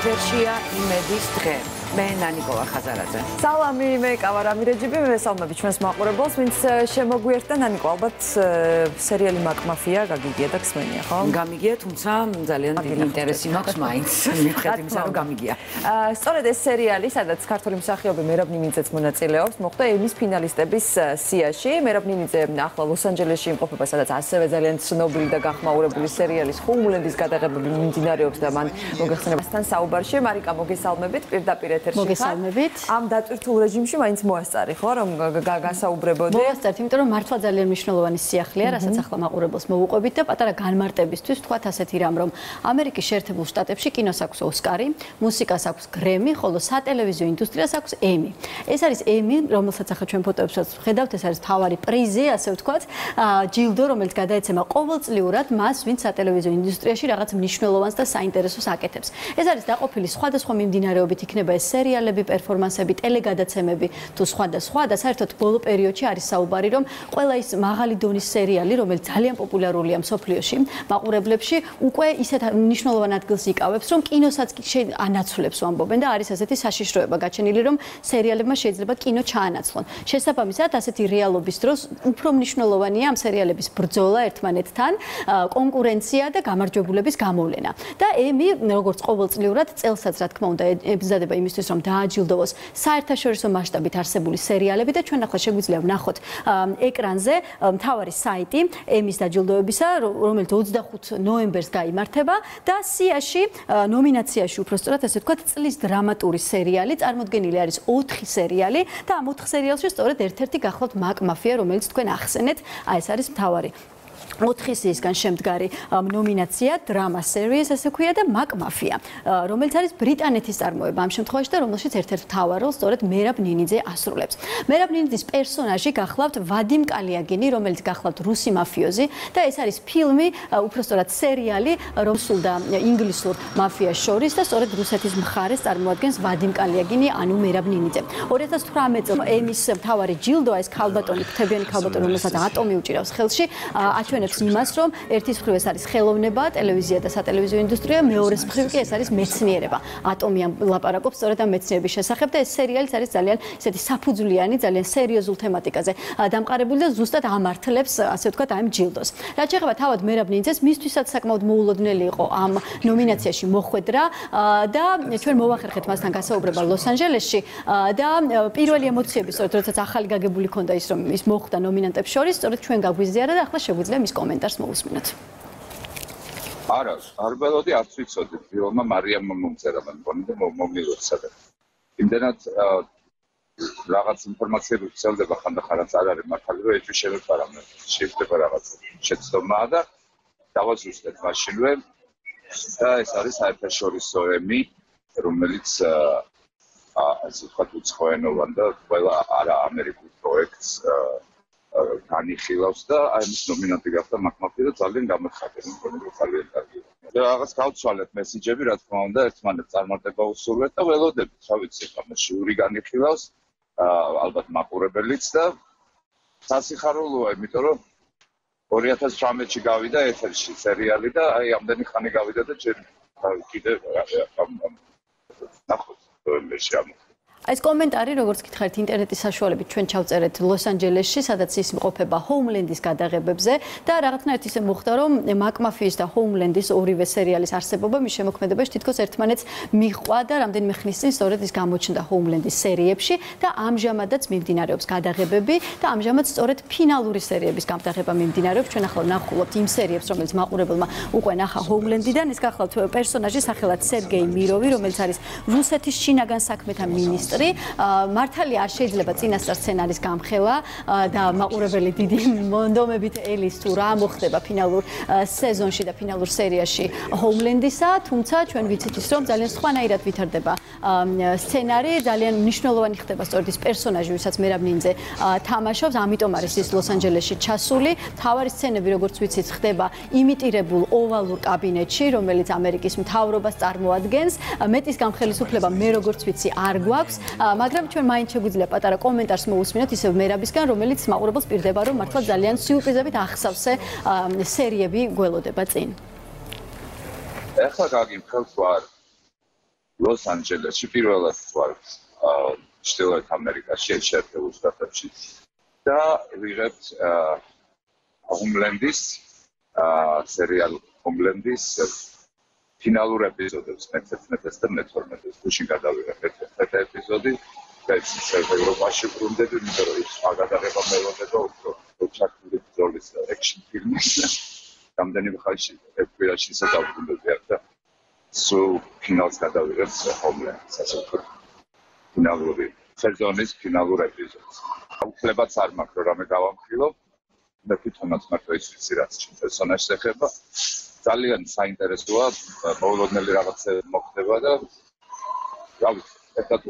ეთერშია იმედის დღე. მე ნანიკოლა ხაზარაძე. სალამი, მე კავარამი რეჯიბი, მე მესალმები ჩვენს მაყურებელს, ვინც შემოგვიერთდა ნანიკო, ალბათ სერიალი მაკმაფია გაგიგია და ხსმენია, ხო? გამიგია, თუმცა ძალიან დიდი ინტერესი მაქვს მაინც, მიხედვით იმისა, რომ გამიგია. სწორედ ეს სერიალი, სადაც ქართული მსახიობი მერაბ ნინიძეც მონაწილეობს, მოხდა ემის ფინალისტების სიაში. მერაბ ნინიძე ახლა ლოს-ანჯელესში იმყოფება, სადაც ასევე ძალიან ცნობილი და გახმაურებული სერიალის ჰოუმლენდის გადაღებები მიმდინარეობს და მან მოგეხსენებასთან საუბარში მარიკა მოგესალმებით პირდაპირ ეთერში. მოგესალმებით. ამ დატვირთულ რეჟიმში მაინც მოასწარი ხო რომ გასაუბრებოდი? მოასწართ, იმიტომ რომ მართლა ძალიან მნიშვნელოვანი სიახლეა, რასაც ახლა მაყურებელს მოვუყვებით და პატარა განმარტებისთვის თქვათ ასეთი რამ, რომ ამერიკის შეერთებულ შტატებში კინოს აქვს ოსკარი, მუსიკას აქვს გრემი, ხოლო სატელევიზიო ინდუსტრიას აქვს ემი. ეს არის ემი, რომელსაც ახლა ჩვენ ფოტოებსაც ხედავთ, ეს არის თავარი პრიზი, ასე ვთქვათ, ჯილდო, რომელიც გადაეცემა ყოველწლიურად მას, ვინც სატელევიზიო ინდუსტრიაში რაღაც მნიშვნელოვანს და საინტერესოს აკეთებს. ეს არის დაყოფილი სხვადასხვა მიმდინარეობით იქნება ეს სერიალები, პერფორმანსები, ტელეგადაცემები თუ სხვა და სხვა და საერთოდ ბოლო პერიოდში არის საუბარი, რომ ყველა ის მაღალი დონის სერიალი, რომელიც ძალიან პოპულარულია მსოფლიოში, მაყურებლებში, უკვე ისეთ მნიშვნელოვან ადგილს იკავებს, რომ კინოსაც ანაცვლებს ვამბობენ და არის ასეთი საშიშროება გაჩენილი, რომ სერიალებმა შეიძლება კინო ჩაანაცვლონ. შესაბამისად, ასეთი რეალობის დროს უფრო მნიშვნელოვანია ამ სერიალების ბრძოლა ერთმანეთთან, კონკურენცია და გამარჯვებულების გამოვლენა. და ემი, როგორც ყოველწლიურად წელსაც რა თქმა უნდა, ებზადება იმისთვის, რომ დააჯილდოვოს საერთაშორისო მასშტაბით არსებული სერიალები და ჩვენ ახლა შეგვიძლია ვნახოთ ეკრანზე მთავარი საიტი ემის დაჯილდოებისა, რომელიც 25 ნოემბერს გამართება და სიაში ნომინაციაში უბრალოდ ასე ვთქვათ, წლის დრამატური სერიალი წარმოდგენილი არის 4 სერიალი და ამ 4 სერიალში სწორედ ერთ-ერთი გახლავთ მაკ მაფია, რომელიც თქვენ ახსენეთ, აი ეს არის მთავარი 4 სიისგან შემდგარი ნომინაცია დრამა სერიეს ასე ქვია და მაკ მაფია რომელიც არის ბრიტანეთის წარმოება. ამ შემთხვევაში და რომელშიც ერთ-ერთ მთავარ როლს სწორედ მერაბ ნინიძე ასრულებს. მერაბ ნინიძის პერსონაჟი გახლავთ ვადიმ კალიაგინი რომელიც გახლავთ რუსი მაფიოზი და ეს არის ფილმი უბრალოდ სერიალი რუსულ და ინგლისურ მაფიას შორის და სწორედ რუსეთის მხარეს წარმოადგენს ვადიმ კალიაგინი ანუ მერაბ ნინიძე. 2018 წელს ემის მთავარი ჯილდო ეს ქალბატონი ქთებიანი ქალბატონი რომელსაც ატომი უჭირავს ხელში აჩვენებს ნიშნავს იმას, რომ ერთის მხრივ ეს არის ხელოვნება, ტელევიზია და სატელევიზიო ინდუსტრია, მეორეს მხრივ კი ეს არის მეცნიერება. ატომიან ლაპარაკობს სწორედ ამ მეცნიერების შესახებ და ეს სერიალიც არის ძალიან ისეთი საფუძვლიანი, ძალიან სერიოზულ თემატიკაზე დამყარებული და ზუსტად ამართლებს, ასე ვთქვათ, ამ ჯილდოს. რაც შეეხება თავად მერაბ ნინძეს, მისთვისაც საკმაოდ მოულოდნელი იყო ამ ნომინაციაში მოხვედრა და ჩვენ მოვახერხეთ მასთან გასაუბრება ლოს-ანჯელესში და პირველი ემოციები, სწორედ როდესაც ახალი გაგებული ქონდა ის, რომ ის მოხვდა ნომინანტებს შორის, სწორედ ჩვენ გაგვიზიარა და ახლა შეგვიძლია მის კომენტარს მოусმინოთ. არა, არ ველოდი არც ვიცოდი, ფილმა მარიამ მომწერა მგონი და მომიგოცადა. იმდენად რაღაც ინფორმაციები ვრცელდება ხანდახანაც არ არის მართალი რომ ეჭვი შემეფარა მე. შეიძლება რაღაც შეცდომა და დავაზუსტეთ მაშინვე და ეს არის საერთაშორისო ემი, რომელიც აა ასე ვთქვათ უცხოენოვან და ყველა არა ამერიკულ პროექტს აა განიხილავს და აი ეს ნომინანტი გახდა მაკმაფი და ძალიან გამოცხადდა მგონი ძალიან კარგი. და რაღაც გავცვალეთ მესიჯები რა თქმა უნდა ერთმანეთს წარმატება უსურვეთ და ველოდებით რა ვიცი ხომ შური განიხილავს ალბათ მაყურებელიც და სასიხარულოა იმიტომ რომ 2018-ში გავიდა ეთერში სერიალი და აი ამდენი ხანი გავიდა და ჯერ კიდე ნახოთ ნოემბერში ამოხდა ეს კომენტარი როგორც გითხარით ინტერნეტის საშუალებით ჩვენ ჩავწერეთ ლოს-ანჯელესში, სადაც ის მყოფება ჰოუმლენდის გადაღებებზე და რაღაცნაირად ისე მოხდა, რომ მაკმაფიის და ჰოუმლენდის ორივე სერიალის არსებობა მის შემოქმედებაში თითქოს ერთმანეთს მიჰყვა და რამდენიმე ხნის წინ სწორედ ის გამოჩნდა ჰოუმლენდის სერიებში და ამჟამადაც მიმდინარეობს გადაღებები და ამჟამად სწორედ ფინალური სერიების გადაღება მიმდინარეობს. ჩვენ ახლა ნახულობთ იმ სერიებს, რომელიც მაყურებელმა უკვე ნახა ჰოუმლენდიდან, ის გახლავთ პერსონაჟი სახელად სერგეი მიროვი, რომელიც არის რუსეთის შინაგან საქმეთა მინისტრი მონსტრი. მართალია არ შეიძლება წინასწარ სცენარის გამხელა და მაყურებელი დიდი მონდომებით ელის თუ რა მოხდება ფინალურ სეზონში და ფინალურ სერიაში ჰოუმლენდისა, თუმცა ჩვენ ვიცით ის რომ ძალიან სხვანაირად ვითარდება სცენარი, ძალიან მნიშვნელოვანი ხდება სწორედ ის პერსონაჟი, ვისაც მერაბ ნინძე თამაშობს, ამიტომ არის ის ლოს-ანჯელესში ჩასული. თავარი სცენები, როგორც ვიცით, ხდება იმიტირებულ ოვალურ კაბინეტში, რომელიც ამერიკის მთავრობას წარმოადგენს. მეტის გამხელისუფლება მე როგორც ვიცი არ გვაქვს. მაგრამ ჩვენ მაინც შეგვიძლია პატარა კომენტარს მოусმინოთ ისევ მერაბისგან, რომელიც მაყურებელს პირდება, რომ მართლა ძალიან სიურპრიზებით აღსავსე სერიები გველოდება. წინ. ახლა გაგიმხელს ვარ ლოს-ანჯელესში პირველად ვარ ჩრდილოეთ ამერიკაში შეერთებულ შტატებში. და ვიღებთ ჰომლენდის სერიალ ჰომლენდის ფინალურ ეპიზოდებს მე-11-ს და მე-12-ს გუშინ გადავიღებ მე-11 ვიწროდი და ისევ ევროპაში ბრუნდები, იმიტომ რომ ის აღადაღება მელოდება უფრო ჩაკული ბრძოლის და ექშენ ფილმის რამდენიმე ხანში ერთ კვირაში ისე დაბრუნდები აქ და სულ ფინალს გადავიღებს ჰომლენდ სასაკურად. ფინალური სეზონის ფინალურ ეპიზოდს. უფლებაც არ მაქვს რომ რამე გავამხილო და თვითონაც მარტო ის ვიცი რაც პერსონაჟს ეხება. ძალიან საინტერესოა, მოულოდნელი რაღაცა მოხდება და რა ვიცი, ერთად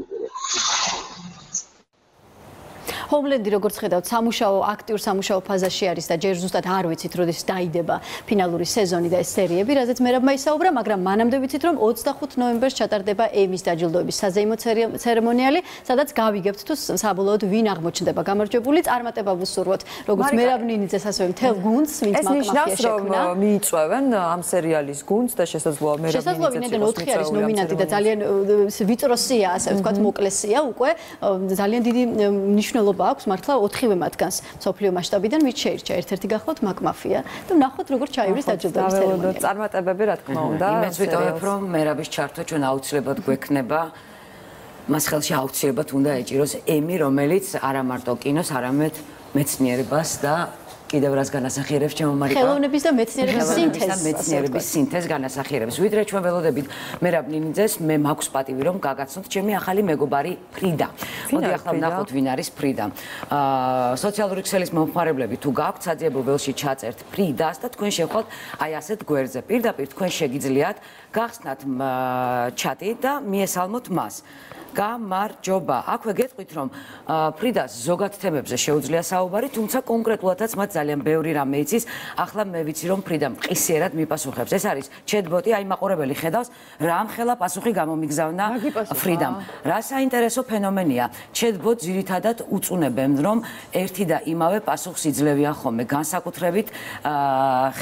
ჰომლენდი როგორც ხედავთ სამუშაო აქტიურ სამუშაო ფაზაში არის და ჯერ ზუსტად არ ვიცით როდის დაიდება ფინალური სეზონი და ეს სერიები რაზეც მე რა მაისაუბრა მაგრამ მანამდე ვიცით რომ 25 ნოემბერს ჩატარდება ემის დაჯილდოების საზეიმო ცერემონიალი სადაც გავიგებთ თუ საბოლოოდ ვინ აღმოჩნდება გამარჯვებული წარმატება ვუსურვოთ როგორც მერაბნინიძეს ასევე მთელ გუნდს ვინც მაკმაფია შექმნა ეს ნიშნავს რომ მიიწვევენ ამ სერიალის გუნდს და შესაძლოა მერაბნინიძე შესაძლოა ვინმე 4 არის ნომინანტი და ძალიან ვიტროსია ასე ვთქვათ მოკლესია უკვე ძალიან დიდი მნიშვნელობა მიღება აქვს მართლა 4-ვე მათგანს. სოფლიო მასშტაბიდან ვით შეირჩა? ერთ-ერთი გახლავთ მაკმაფია და ნახოთ როგორ ჩაივრის დაჯილდოების ცერემონია. წარმატებები რა თქმა უნდა იმეც ვიტოვებ რომ მერაბის ჩართვა ჩვენ აუცილებლად გვექნება. მას ხელში აუცილებლად უნდა ეჭიროს ემი რომელიც არა მარტო კინოს არამედ მეცნიერებას და კიდევ რას განასახიერებს ჩემო მარიკა? ხელოვნების და მეცნიერების სინთეზს. მეცნიერების სინთეზს განასახიერებს. ვიდრე ჩვენ ველოდებით მერაბნინიძეს, მე მაქვს პატივი რომ გაგაცნოთ ჩემი ახალი მეგობარი ფრიდა. მოდი ახლა ვნახოთ ვინ არის ფრიდა. აა სოციალური ქსელის მომხმარებლები თუ გაქვთ საძიებო ველში ჩაწერთ ფრიდას და თქვენ შევხვალთ აი ასეთ გვერდზე. პირდაპირ თქვენ შეგიძლიათ გახსნათ ჩატი და მიესალმოთ მას. გამარჯობა. აქვე გეტყვით რომ ფრიდას ზოგად თემებზე შეუძლია საუბარი, თუმცა კონკრეტულადაც მათ ძალიან ბევრი რამე იცის. ახლა მე ვიცი რომ ფრიდა მყისიერად მიპასუხებს. ეს არის ჩეტბოტი, აი მაყურებელი ხედავს, რა ამხელა პასუხი გამომიგზავნა ფრიდამ. რა საინტერესო ფენომენია. ჩეტბოტ ძირითადად უწუნებენ რომ ერთი და იმავე პასუხს იძლევიან ხოლმე, განსაკუთრებით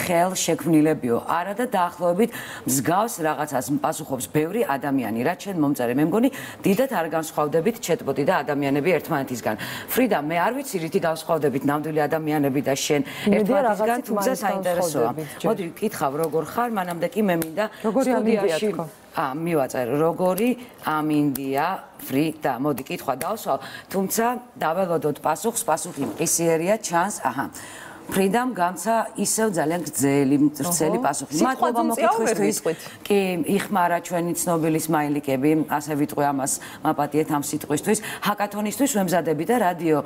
ხელ შექმნილებიო. არა და დაახლოებით მსგავს რაღაცას პასუხობს ბევრი ადამიანი. რა ჩვენ მომწერე, მე მგონი დიდ დიდად არ განსხვავდებით ჩეტბოტი და ადამიანები ერთმანეთისგან. ფრიდა, მე არ ვიცი რითი განსხვავდებით ნამდვილი ადამიანები და შენ ერთმანეთისგან, თუმცა საინტერესოა. მოდი ვკითხავ როგორ ხარ, მანამდე კი მე მინდა სტუდიაში ა მივაწერ. როგორი ამინდია ფრიდა? მოდი კითხვა დავსვავ. თუმცა დაველოდოთ პასუხს პასუხი მყისიერია ჩანს აჰა ფრიდამ გამცა ისევ ძალიან გრძელი მწრცელი პასუხი. მადლობა მოკითხვისთვის. კი, იხმარა ჩვენი ცნობილი სმაილიკები, ასე ვიტყვი ამას, მაპატიეთ ამ სიტყვისთვის. ჰაკათონისთვის ვემზადები და რადიო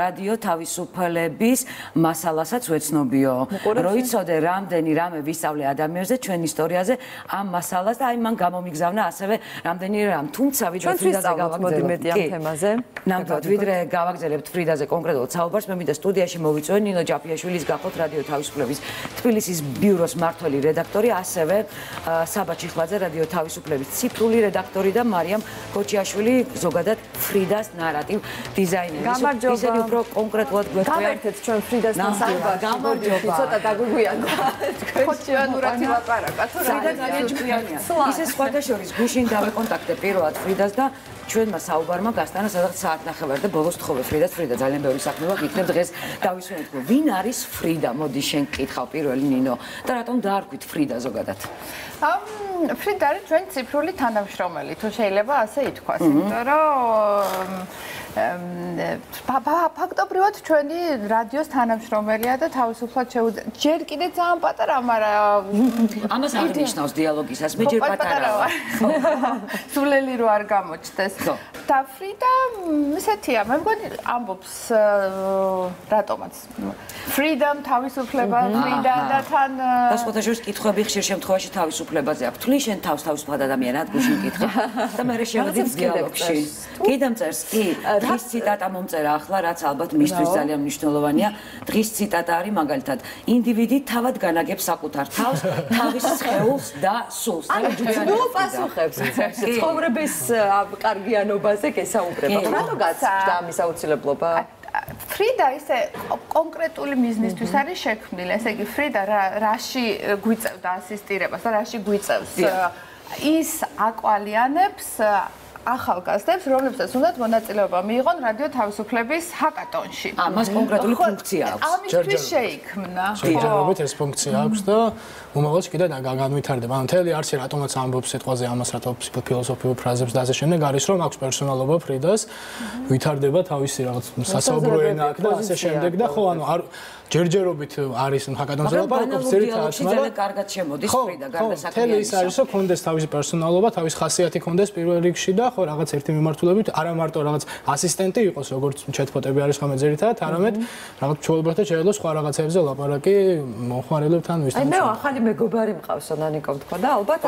რადიო თავისუფლების მასალასაც ვეცნობიო. როიცოდე რამდენი რამე ვისწავლე ადამიანზე ჩვენ ისტორიაზე ამ მასალას და აი მან გამომიგზავნა ასევე რამდენი რამ. თუმცა ვიდრე ფრიდაზე გავაგზავნებთ ამ თემაზე. ნამდვილად ვიდრე გავაგზავნებთ ფრიდაზე კონკრეტულად საუბარს, მე მინდა სტუდიაში მოვიწვე ნინო ჭაფიაშვილის გახოთ რადიო თავისუფლების თბილისის ბიუროს მართველი რედაქტორი, ასევე საბა ჩიხლაძე რადიო თავისუფლების ციფრული რედაქტორი და მარიამ კოჩიაშვილი ზოგადად ფრიდას ნარატივ დიზაინერი. გამარჯობა. ისინი უფრო კონკრეტულად გვეყვიან. გამერთეთ ჩვენ ფრიდას ნასაუბარ. გამარჯობა. ცოტა დაგვიგვიანდა. კოჩიანურად ილაპარაკა. ფრიდა ძალიან ჭკვიანია. ისე სხვათა შორის გუშინ დავეკონტაქტე პირველად ფრიდას და ჩვენმა საუბარმა გასტანა სადღაც საათ ნახევარი და ბოლოს თხოვე ფრიდას ფრიდა ძალიან ბევრი საქმე აქვს იქნებ დღეს დავისვენეთ ვინ არის ფრიდა მოდი შენ კითხავ პირველი ნინო. და რატომ დაარქვით ფრიდა ზოგადად ამ ფრიდა არის ჩვენ ციფრული თანამშრომელი თუ შეიძლება ასე ითქვას. იმიტომ რომ ფაქტობრივად ჩვენი რადიოს თანამშრომელია და თავისუფლად შეუძლია ჯერ კიდე ძალიან პატარა მაგრამ ამას აღნიშნავს დიალოგისას მე ჯერ პატარა ვარ. სულელი რო არ გამოჩნდეს. და ფრიდა ესეთია მე მგონი ამბობს რატომაც. Freedom თავისუფლება ფრიდა და თან და სხვათა შორის კითხვები ხშირ შემთხვევაში თავისუფლებაზე აქვს. თვლი შენ თავს თავისუფლად ადამიანად გუშინ კითხა და მე შევედი დიალოგში კიდემ წერს კი დღის ციტატა მომწერა ახლა რაც ალბათ მისთვის ძალიან მნიშვნელოვანია. დღის ციტატა არის მაგალითად ინდივიდი თავად განაგებს საკუთარ თავს თავის სხეულს და სულს. ნუ პასუხებს ცხოვრების კარგიანობაზე გესაუბრება რატო გაცდა ამის აუცილებლობა ფრიდა ისე კონკრეტული მიზნისთვის არის შექმნილი, ესე იგი ფრიდა რაში გვიწევდა ასისტირებას და რაში გვიწევს ის აკვალიანებს ახალგაზრდებს, რომლებსაც უნდათ მონაწილეობა მიიღონ რადიო თავისუფლების ჰაკატონში. ა, მას კონკრეტული ფუნქცია აქვს. ამისთვის შეიქმნა. ჯერჯერობით ეს ფუნქცია აქვს და უმაღლეს კიდე განვითარდება. ანუ მთელი არსი რატომაც ამბობს სიტყვაზე ამას რატო ფილოსოფიურ ფრაზებს და ასე შემდეგ არის რომ აქვს პერსონალობა ფრიდას ვითარდება თავისი რაღაც სასაუბრო ენა აქვს და ასე შემდეგ და ხო ანუ არ ჯერჯერობით არის ჰაკატონზე ლაპარაკობს ძირითადად მაგრამ კარგად შემოდის ფრიდა გარდა საქმეა. თელი ის არის რომ კონდეს თავისი პერსონალობა, თავის ხასიათი კონდეს პირველ რიგში და ხო რაღაც ერთი მიმართულებით არა მარტო რაღაც ასისტენტი იყოს როგორც ჩეთფოტები არის ხომ ძირითადად, არამედ რაღაც ჩაულებრთა შეიძლება სხვა რაღაცებზე ლაპარაკი მოხმარებლებთან ვისთან. აი მე ახალი მეგობარი მყავს ანანიკო თქვა და ალბათ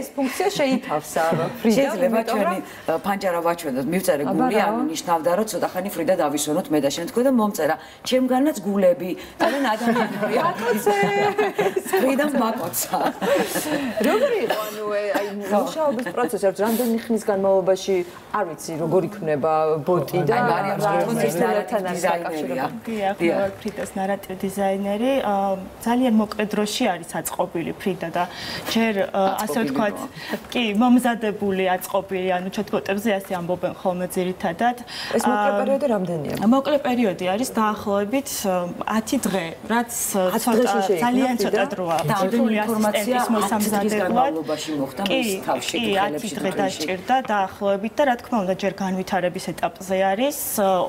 ეს ფუნქცია შეითავსა ფრიდა. შეიძლება ჩვენი პანჯარა ვაჩვენოთ, მივწერე გული, ანუ ნიშნავდა რომ ცოტა ხანი ფრიდა დავისვენოთ მე და შენ თქვა და მომწერა. ჩემგანაც გულები ძალიან ადამიანურია. აკოცე. ფრიდამ მაკოცა. როგორი იყო ანუ აი მუშაობის პროცესი ერთ რამდენი ხნის განმავლობაში არ ვიცი როგორ იქნება ბოტი და მარიამ სკოლის ნარატივ დიზაინერია. დიახ, ფრიდას ნარატივ დიზაინერი ძალიან მოკლე დროში არის აწყობილი ფრიდა და ჯერ ასე ვთქვათ, კი, მომზადებული აწყობილი, ანუ ჩატბოტებზე ასე ამბობენ ხოლმე ძირითადად. ეს მოკლე პერიოდი რამდენია? მოკლე პერიოდი არის დაახლოებით 10 დღე, რაც ცოტა ძალიან ცოტა დროა. დამდენი ინფორმაცია მოსამზადებლად მის თავში ხელებში. კი, 10 დღე დაჭირდა დაახლოებით და რა თქმა უნდა, ჯერ განვითარების ეტაპზე არის.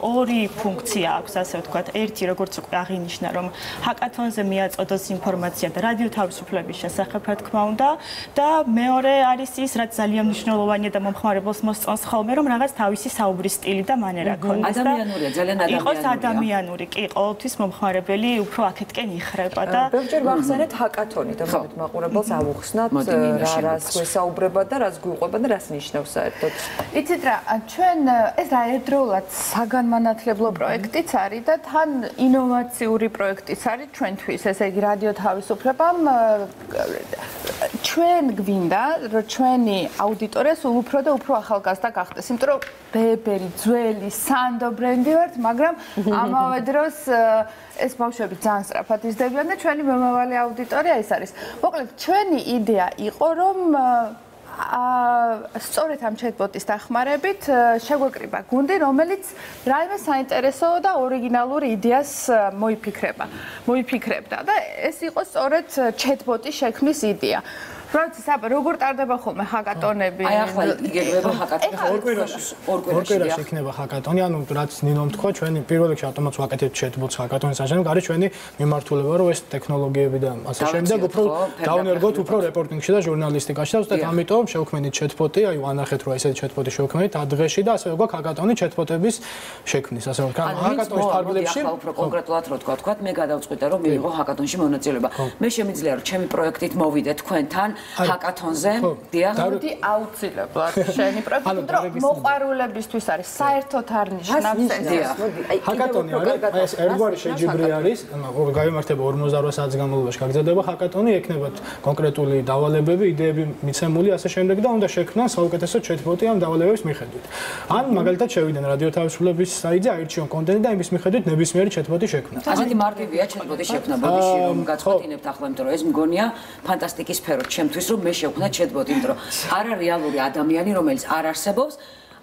ორი ფუნქცია აქვს, ასე ვთქვათ. ერთი, როგორც უკვე აღინიშნა, რომ ჰაკათონზე მიაწოდოს ინფორმაცია და რადიო თავისუფლების შესახებ, რა თქმა უნდა, და მეორე არის ის, რაც ძალიან მნიშვნელოვანია და მომხმარებელს მოსწონს ხოლმე, რომ რაღაც თავისი საუბრის სტილი და მანერა ქონდეს და ადამიანურია, ძალიან ადამიანურია. იყოს ადამიანური, კი, ყოველთვის მომხმარებელი უფრო აქეთკენ იხრება და ბევრჯერ ვახსენეთ ჰაკათონი და მოგეთ მაყურებელს ავუხსნათ რა რას გვესაუბრება და რას გვიყვება და რას ნიშნავს საერთოდ. იცით რა, ჩვენ ეს რა ერთდროულად საგანმანათლებლო პროექტიც არის და თან ინოვაციური პროექტიც არის ჩვენთვის, ესე იგი რადიო თავისუფლებამ ჩვენ გვინდა რომ ჩვენი აუდიტორია სულ უფრო და უფრო ახალგაზრდა გახდეს, იმიტომ რომ ბებერი, ძველი, სანდო ბრენდი ვართ, მაგრამ ამავე დროს ეს ბავშვები ძალიან სწრაფად იზრდებიან და ჩვენი მომავალი აუდიტორია ეს არის. მოკლედ, ჩვენი იდეა იყო რომ სწორედ ამ ჩეტბოტის დახმარებით შეგვეკრიბა გუნდი, რომელიც რაიმე საინტერესო და ორიგინალური იდეას მოიფიქრება, მოიფიქრებდა და ეს იყო სწორედ ჩეტბოტის შექმნის იდეა. პროცესი აბა როგორ ტარდება ხოლმე ჰაკატონები? აი ახლა იგეგმება ჰაკატონი ორ კვირაში. ორ კვირაში იქნება ჰაკატონი, ანუ რაც ნინომ თქვა, ჩვენი პირველ რიგში ავტომატს ვაკეთებთ ჩეტბოტს ჰაკატონის საშენ, არის ჩვენი მიმართულება, რომ ეს ტექნოლოგიები და ასე შემდეგ უფრო დაუნერგოთ უფრო რეპორტინგში და ჟურნალისტიკაში და უბრალოდ ამიტომ შევქმნით ჩეტბოტი, აი ვანახეთ რომ ესეთი ჩეტბოტი შევქმნით ადრეში და ასე გვაქვს ჰაკატონი ჩეტბოტების შექმნის, ასე რომ ჰაკატონის თარგლებში ახლა უფრო კონკრეტულად რო თქვა, თქვა მე გადავწყვიტე რომ მიიღო ჰაკატონში მონაწილეობა. მე შემიძლია რომ ჩემი პროექტით მოვიდე თქვენთან ჰაკათონზე. დიახ. დაუდი აუცილებლად შენი პროექტი რომ მოყარულებისთვის არის საერთოდ არ ნიშნავს ეს. დიახ. ჰაკათონი არის, აი ეს ერთგვარი შეჯიბრი არის, გამართება 48 საათის განმავლობაში გაგრძელდება ჰაკათონი, ექნებათ კონკრეტული დავალებები, იდეები მიცემული ასე შემდეგ და უნდა შექმნან საუკეთესო ჩეტბოტი ამ დავალებების მიხედვით. ან მაგალითად შევიდნენ რადიო თავისუფლების საიტზე, აირჩიონ კონტენტი და იმის მიხედვით ნებისმიერი ჩეტბოტი შექმნა. ასეთი მარტივია ჩეტბოტი შექმნა, ბოდიში რომ გაწყვეტინებთ ახლა, იმიტომ რომ ეს მგონია ფანტასტიკის სფერო ჩემ ჩემთვის რომ მე შევქნა ჩეტბოტი, იმიტომ რომ არა რეალური ადამიანი, რომელიც არ არსებობს,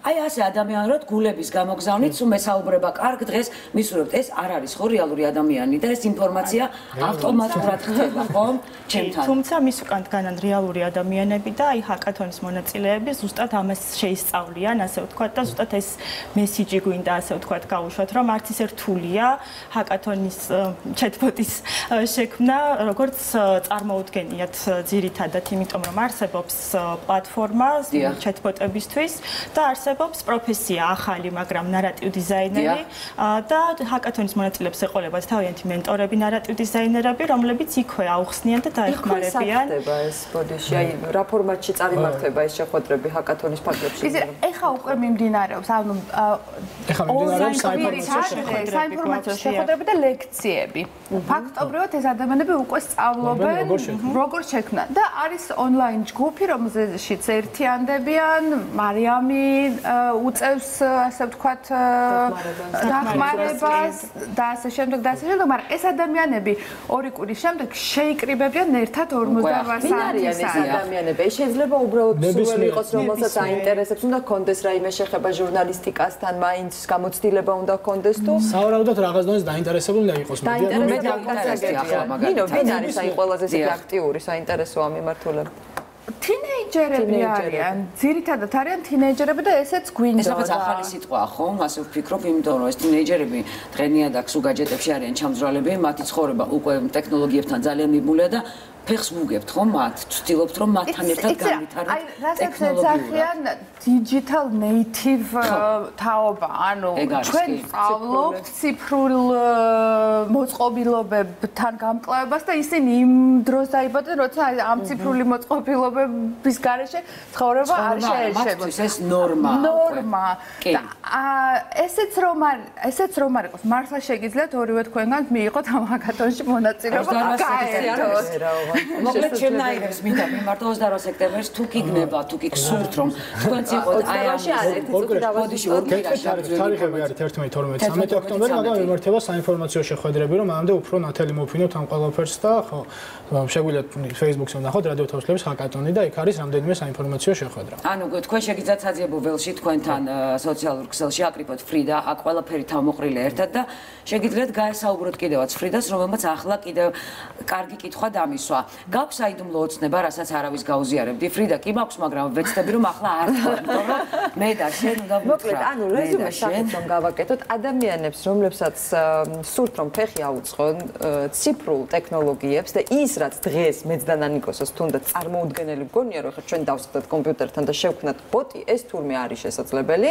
აი ასე ადამიანურად გულების გამოგზავნით სულ მესაუბრება კარგ დღეს. მისურვებთ ეს არ არის ხო რეალური ადამიანი და ეს ინფორმაცია ავტომატურად ხდება ხო ჩემთან. თუმცა მის უკან დგანან რეალური ადამიანები და აი ჰაკათონის მონაწილეები ზუსტად ამას შეისწავლიან ასე ვთქვათ და ზუსტად ეს მესიჯი გვინდა ასე ვთქვათ გაუშვათ რომ არც ის რთულია ჰაკათონის ჩეტბოტის შექმნა როგორც წარმოუდგენიათ ძირითადად იმიტომ რომ არსებობს პლატფორმა ჩეტბოტებისთვის და არსებობს არსებობს პროფესია ახალი, მაგრამ ნარატივ დიზაინერი. და ჰაკათონის მონაწილეებს ეყოლებათ თავიანთი მენტორები, ნარატივ დიზაინერები, რომლებიც იქვე აუხსნიან და დაეხმარებიან. ხდება ეს ბოდიში, აი რა ფორმატში წარიმართება ეს შეხვედრები ჰაკათონის ფაქტებში? იცი, ეხა უკვე მიმდინარეობს, ანუ ეხლა მიმდინარეობს საინფორმაციო შეხვედრები, საინფორმაციო შეხვედრები და ლექციები. ფაქტობრივად ეს ადამიანები უკვე სწავლობენ როგორ შექმნა? და არის ონლაინ ჯგუფი, რომელზეც ერთიანდებიან, მარიამი უწევს ასე ვთქვათ დახმარებას და ასე შემდეგ და ასე შემდეგ, მაგრამ ეს ადამიანები ორი კვირის შემდეგ შეიკრიბებიან ერთად 48 საათის ეს ადამიანები. შეიძლება უბრალოდ სულ იყოს რომელსაც აინტერესებს, უნდა კონდეს რაიმე შეხება ჟურნალისტიკასთან, მაინც გამოცდილება უნდა კონდეს თუ საავადმყოფოდ რაღაც დონეს დაინტერესებული და იყოს მოდი მე დაინტერესებული ახლა მაგალითად. ნინო, ვინ არის აი ყველაზე აქტიური საინტერესოა მიმართულება? თინეიჯერები არიან. ძირითადად არიან თინეიჯერები და ესეც გვინდა. ესეც ახალი სიტყვაა, ხო? ასე ვფიქრობ, იმიტომ რომ ეს თინეიჯერები დღენიადაკ სულ გაჯეტებში არიან ჩამძრალები, მათი ცხოვრება უკვე ტექნოლოგიებთან ძალიან მიბულია და ფეხს მუგებთ ხო მათ? ვცდილობთ რომ მათთან ერთად გავითაროთ ტექნოლოგიურად. Digital native თაობა, ანუ ჩვენ სწავლობთ ციფრულ მოწყობილობებთან გამკლავებას და ისინი იმ დროს დაიბადნენ, როცა ამ ციფრული მოწყობილობების გარეშე ცხოვრება არ შეეშებოდა. ეს ნორმა. ნორმა. და ესეც რომ არ ესეც რომ არ იყოს, მართლა შეგიძლიათ ორივე თქვენგან მიიღოთ ამ ჰაკათონში მონაწილეობა. გაერთოთ. მოკლედ ჩემნაირებს მინდა მიმართო 28 სექტემბერს თუ გიგნება თუ კი გსურთ რომ თქვენც იყოთ აი ამ ბოდიში თარიღები არის 11 12 13 ოქტომბერი მაგრამ მიმართება საინფორმაციო შეხვედრები რომ ამამდე უფრო ნათელი მოფინოთ ამ ყველაფერს და ხო შეგვიძლია Facebook-ზე ნახოთ რადიო თავისუფლების ჰაკატონი და იქ არის რამდენიმე საინფორმაციო შეხვედრა. ანუ თქვენ შეგიძლიათ საძიებო ველში თქვენთან სოციალურ ქსელში აკრიფოთ ფრიდა აქ ყველაფერი თავმოყრილი ერთად და შეგიძლიათ გაესაუბროთ კიდევაც ფრიდას რომელმაც ახლა კიდევ კარგი კითხვა დამისვა. გაქვს აიდუმლო ოცნება, რასაც არავის გაუზიარებდი. ფრიდა კი მაქვს, მაგრამ ვეცდები რომ ახლა არ თქვა, იმიტომ რომ მე და შენ უნდა ვთქვა. მოკლედ, ანუ რეზუმე საკუთრ რომ გავაკეთოთ, ადამიანებს, რომლებსაც სურთ რომ ფეხი აუწყონ ციფრულ ტექნოლოგიებს და ის რაც დღეს მეც და ნანიკოსოს თუნდაც წარმოუდგენელი გონია, რომ ხა ჩვენ დავსხდეთ კომპიუტერთან და შევქმნათ ბოტი, ეს თურმე არის შესაძლებელი.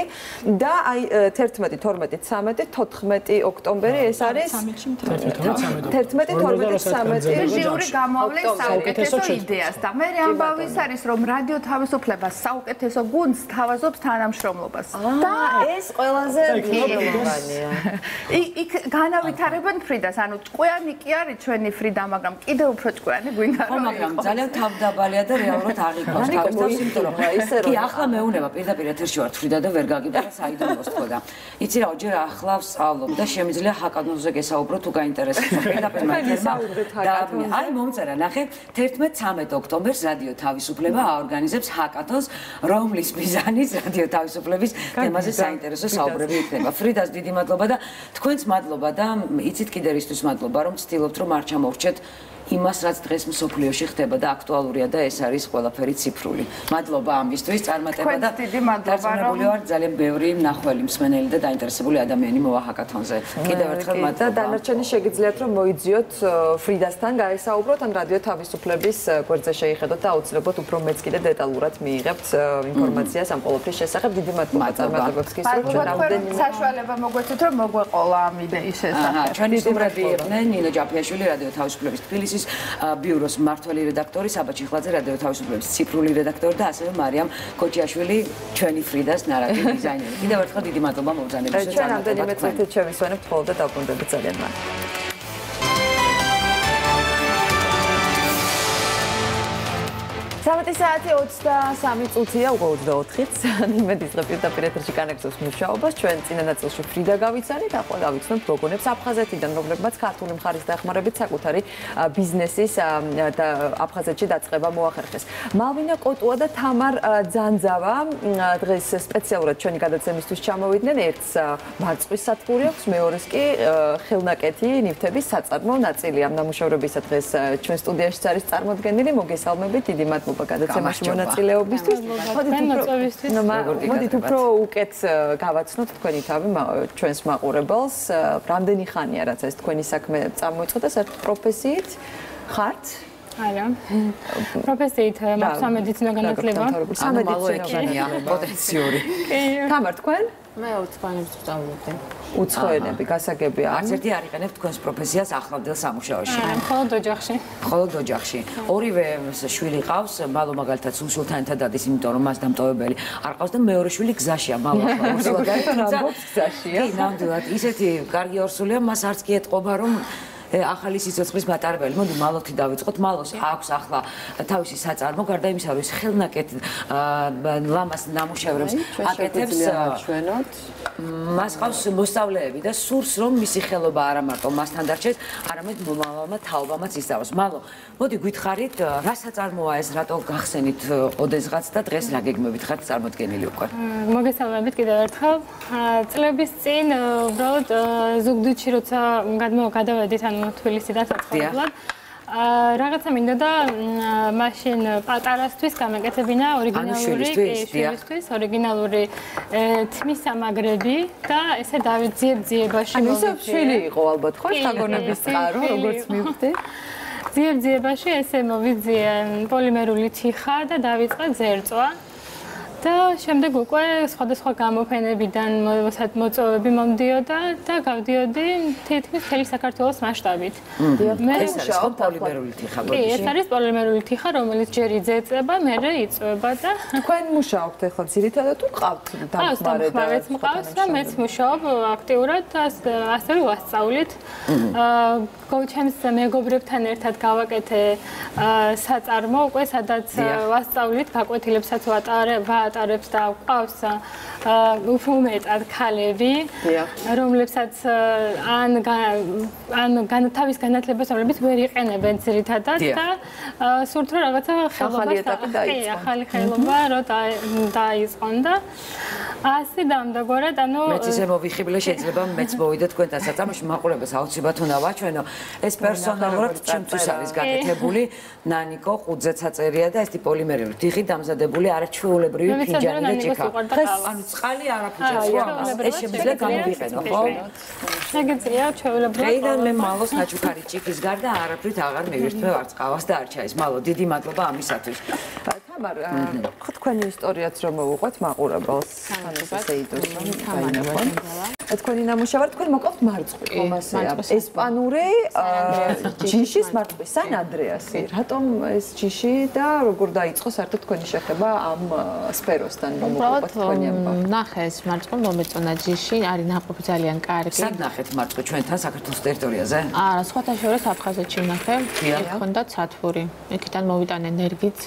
და აი 11, 12, 13, 14 ოქტომბერი ეს არის 11, 12, 13 ჟიური გამოავლენ საუკეთესო იდეას და მე ამბავის არის რომ რადიო თავისუფლება საუკეთესო გუნდს თავაზობს თანამშრომლობას. და ეს ყველაზე პრობლემაა იქ განავითარებენ ფრიდას. ანუ ჭკვიანი კი არის ჩვენი ფრიდა მაგრამ კიდე უფრო ჭკვიანი გვინდა რომ მაგრამ ძალიან თავდაბალია და რეალურად აღიქვამს თავის იმიტომ რომ კი ახლა მეუნება. პირდაპირ ეთერში ვარ ფრიდა და ვერ გაგიბარა საიდუმლოს თქო და. იცი რა ჯერ ახლა ვსწავლობ და შემიძლია ჰაკატონზე გესაუბრო თუ გაინტერესებს პირდაპირ მაგერმა და აი მომწერა ნახე. 11-13 ოქტომბერს რადიო თავისუფლება აორგანიზებს ჰაკათონს, რომლის მიზანიც რადიო თავისუფლების თემაზე საინტერესო საუბრები იქნება. ფრიდას დიდი მადლობა და თქვენს მადლობა და იცით კიდე რისთვის მადლობა, რომ ცდილობთ რომ არ ჩამოვრჩეთ იმას, რაც დღეს მსოფლიოში ხდება და აქტუალურია და ეს არის ყველაფერი ციფრული. მადლობა ამისთვის, წარმატება და დიდი მადლობა რომ ვარ ძალიან ბევრი მნახველი მსმენელი და დაინტერესებული ადამიანი მოვა ჰაკათონზე. კიდევ ერთხელ მადლობა. და დანარჩენი შეგიძლიათ რომ მოიძიოთ ფრიდასთან გაესაუბროთ ან რადიო თავისუფლების გვერდზე შეიხედოთ და აუცილებლად უფრო მეც კიდე დეტალურად მიიღებთ ინფორმაციას ამ ყოველფრის შესახებ. დიდი მადლობა წარმატებებს გისურვებთ. რამდენი საშუალება მოგვეცეთ რომ მოგვეყოლა ამ იდეის შესახებ. აჰა, ჩვენი სტუმრები იყვნენ ნინო ჯაფიაშვილი რადიო თავისუფლების თბილისის ინფორმაციის ბიუროს მართველი რედაქტორი საბა ჩიხლაძე რადიო თავისუფლების ციფრული რედაქტორი და ასევე მარიამ კოჭიაშვილი ჩვენი ფრიდას ნარატივ დიზაინერი. კიდევ ერთხელ დიდი მადლობა მოგზაურობისთვის. ჩვენ რამდენიმე წუთით შევისვენებთ ხოლმე და დაბრუნდებით ძალიან მარტო. 13 საათი 23 წუთია უკვე 24-იც. იმედის დღე პირდაპირ ეთერში კანექსოს მუშაობას ჩვენ წინა ნაწილში ფრიდა გავიცანით, ახლა გავიცნობთ გოგონებს აფხაზეთიდან, რომლებმაც ქართული მხარის დახმარებით საკუთარი ბიზნესის და აფხაზეთში დაწყება მოახერხეს. მალვინა კოტუა და თამარ ძანძავა დღეს სპეციალურად ჩვენი გადაცემისთვის ჩამოვიდნენ. ერთს მარწყვის სათბური აქვს, მეორეს კი ხელნაკეთი ნივთების საწარმო ნაწილი. ამ ნამუშევრებისა დღეს ჩვენ სტუდიაში არის წარმოდგენილი. მოგესალმებით, დიდი მადლობა გადაცემაში მონაწილეობისთვის. მოდით უფრო უკეთ გავაცნოთ თქვენი თავი ჩვენს მაყურებელს. რამდენი ხანია რაც ეს თქვენი საქმე წარმოიწყო და საერთოდ პროფესიით ხართ? არა. პროფესიით მაქვს სამედიცინო განათლება. სამედიცინო განათლება პოტენციური. კი. თამარ თქვენ? მე უცხოენებს ვსწავლობდი. უცხოენები გასაგებია. არც ერთი არ იყენებ თქვენს პროფესიას ახლავდელ სამუშაოში. მხოლოდ ოჯახში. მხოლოდ ოჯახში. ორივე შვილი ყავს, მალო მაგალითად სულსულთან ერთად დადის, იმიტომ რომ მას დამტოვებელი არ ყავს და მეორე შვილი გზაშია, მალო ახლა უსულთან ამბობს გზაშია. კი, ნამდვილად, ისეთი კარგი ორსულია, მას არც კი ეთყობა რომ ახალი სიცოცხლის მატარებელი. მოდი მალოთი დავიწყოთ. მალოს აქვს ახლა თავისი საწარმო, გარდა იმისა, რომ ის ხელნაკეთ ლამას ნამუშევრებს აკეთებს. ჩვენოთ. მას ყავს მოსწავლეები და სურს რომ მისი ხელობა არა მარტო მასთან დარჩეს, არამედ მომავალმა თაობამაც ისწავლოს. მალო, მოდი გითხარით, რა საწარმოა ეს, რატო გახსენით ოდესღაც და დღეს რა გეგმებით ხართ წარმოქმნილი უკვე? მოგესალმებით კიდევ ერთხელ. წლების წინ უბრალოდ ზუგდიდში როცა გადავედით ან თბილისი და საცხოვრებლად. აა რაღაცა მინდა და მაშინ პატარასთვის გამეკეთებინა ორიგინალური შვილისთვის, ორიგინალური თმის სამაგრები და ესე დავიძიებ ძიებაში მოვიდე. ანუ შვილი იყო ალბათ ხო შაგონების წყარო, როგორც მივხვდი. ძიებ ძიებაში ესე მოვიძიე პოლიმერული თიხა და დავიწყე ზერწვა. და შემდეგ უკვე სხვადასხვა გამოფენებიდან მოწვევები მომდიოდა და გავდიოდი თითქმის მთელი საქართველოს მასშტაბით. მე შევ პოლიმერული თიხა ბოდიში. კი, ეს არის პოლიმერული თიხა, რომელიც ჯერ იძეწება, მერე იწვება და თქვენ მუშაობთ ახლა ძირითადად უკავთ დამხმარე და მეც მყავს და მეც მუშაობ აქტიურად და ასევე ვასწავლით. აა გოჩემს მეგობრებთან ერთად გავაკეთე საწარმო უკვე სადაც ვასწავლით გაკვეთილებსაც ვატარებ ატარებს და ყავს უფრო მეტად ქალები რომლებსაც ან ან თავის განათლებას რომლებიც ვერ იყენებენ ძირითადად და სურთ რომ რაღაცა ხელობა დაიწყონ ახალი ხელობა რომ დაიწყონ და ასე დამდაგორად ანუ მეც ისე მოვიხიბლე შეიძლება მეც მოვიდე თქვენთან საწამოში მაყურებელს აუცილებლად უნდა ვაჩვენო. ეს პერსონალურად ჩემთვის არის გაკეთებული ნანიკო ყუძეცაწერია და ეს ტიპოლიმერული თიხი დამზადებული არაჩვეულებრივი ფინჯანი და ჭიქა. ანუ წყალი არაფუჭებს ხო ამას? ეს შემიძლია გამოვიყენო, ხო? შეგიძლია ჩვეულებრივად. რეიდან მე მალოს ნაჩუქარი ჭიქის გარდა არაფრით აღარ მივირთმევ არ წყალას და არ ჩაის. მალო დიდი მადლობა ამისათვის. თამარ, ხო თქვენი ისტორიაც რომ მოვუყვეთ მაყურებელს. სამწუხაროდ ეიდოს რომ თამარ. თქვენი ნამუშევარი თქვენ მოკლედ მარწყვა კომასია. ესპანური ჯიშის მარწყვა სან ანდრეასი. რატომ ეს ჯიში და როგორ დაიწყო საერთოდ თქვენი შეხება ამ სფეროსთან მომოყვეთ თქვენი ამბავი? ნახე ეს მარწყვა მომეწონა ჯიში, არის ნაყოფი ძალიან კარგი. სად ნახეთ მარწყვა ჩვენთან საქართველოს ტერიტორიაზე? აა, სხვათა შორის აფხაზეთში ნახე. ეხონდა ცათური. იქიდან მოვიტან ენერგიც.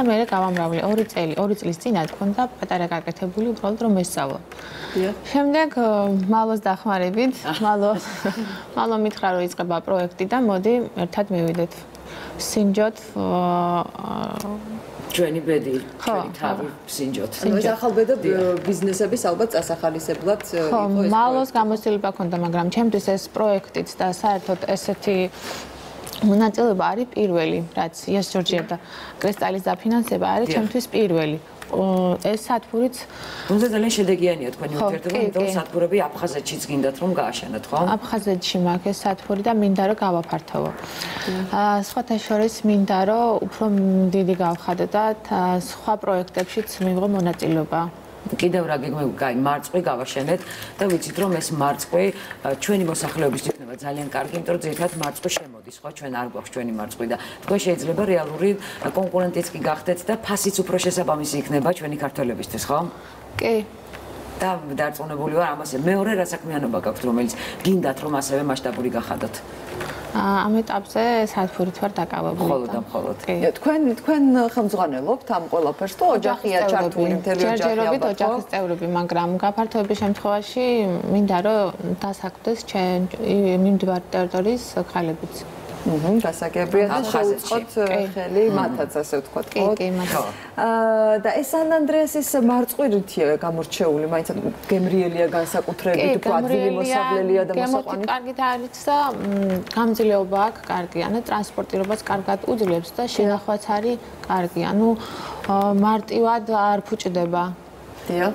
და მე გავამრავლე 2 წელი, 2 წლის წინათ მქონდა პატარა გაკეთებული, უბრალოდ რომ ესწავლა. შემდეგ მალოს დახმარებით, მალო მალო მითხრა რომ იწყება პროექტი და მოდი ერთად მივიდეთ. სინჯოთ ჩვენი ბედი, ჩვენი თავი სინჯოთ. ანუ ეს ახალბედა ბიზნესების ალბათ წასახალისებლად იყო ეს. მალოს გამოცდილება ქონდა, მაგრამ ჩემთვის ეს პროექტიც და საერთოდ ესეთი მონაწილეობა არის პირველი, რაც იას ჯორჯია და კრისტალის დაფინანსება არის ჩემთვის პირველი. ეს სათფურიც თუმცა ძალიან შედეგიანია თქვენი ურთიერთობა, იმიტომ რომ სათფურები აფხაზეთშიც გინდათ რომ გააშენოთ, ხო? აფხაზეთში მაქვს ეს სათფური და მინდა რომ გავაფართოვო. აა სხვათა შორის მინდა რომ უფრო დიდი გავხადო და სხვა პროექტებშიც მივიღო მონაწილეობა. კიდევ რა გეგმები გაი მარწყვი გავაშენეთ და ვიცით რომ ეს მარწყვი ჩვენი მოსახლეობის იქნება ძალიან კარგი, იმიტომ რომ ძირითადად მარწყვი შემოდის, ხო, ჩვენ არ გვაქვს ჩვენი მარწყვი და თქვენ შეიძლება რეალური კონკურენტიც კი გახდეთ და ფასიც უფრო შესაბამისი იქნება ჩვენი ქართველებისთვის, ხო? კი. და დარწმუნებული ვარ ამაზე მეორე რა საქმიანობა გაქვთ რომელიც გინდათ რომ ასევე მასშტაბური გახადოთ ამ ეტაპზე სათფურით ვარ დაკავებული. მხოლოდ და მხოლოდ. თქვენ თქვენ ხელმძღვანელობთ ამ ყველაფერს თუ ოჯახია ჩართული მთელი ოჯახი? ჯერჯერობით ოჯახის წევრები, მაგრამ გაფართოების შემთხვევაში მინდა რომ დასაქმდეს ჩვენ მიმდივარ ტერიტორიის ხალებიც. აჰა, გასაგებია და შეუწყოთ ხელი მათაც ასე ვთქვათ, ხო? კი, კი, აა და ეს ან ანდრეასის მარწყვირითია გამორჩეული, მაინც გემრიელია განსაკუთრებით, თუ ადგილი მოსავლელია და მოსაყვანი. კარგი არის და გამძლეობა აქვს კარგი, ანუ ტრანსპორტირებას კარგად უძლებს და შენახვაც არის კარგი, ანუ მარტივად არ ფუჭდება. დიახ.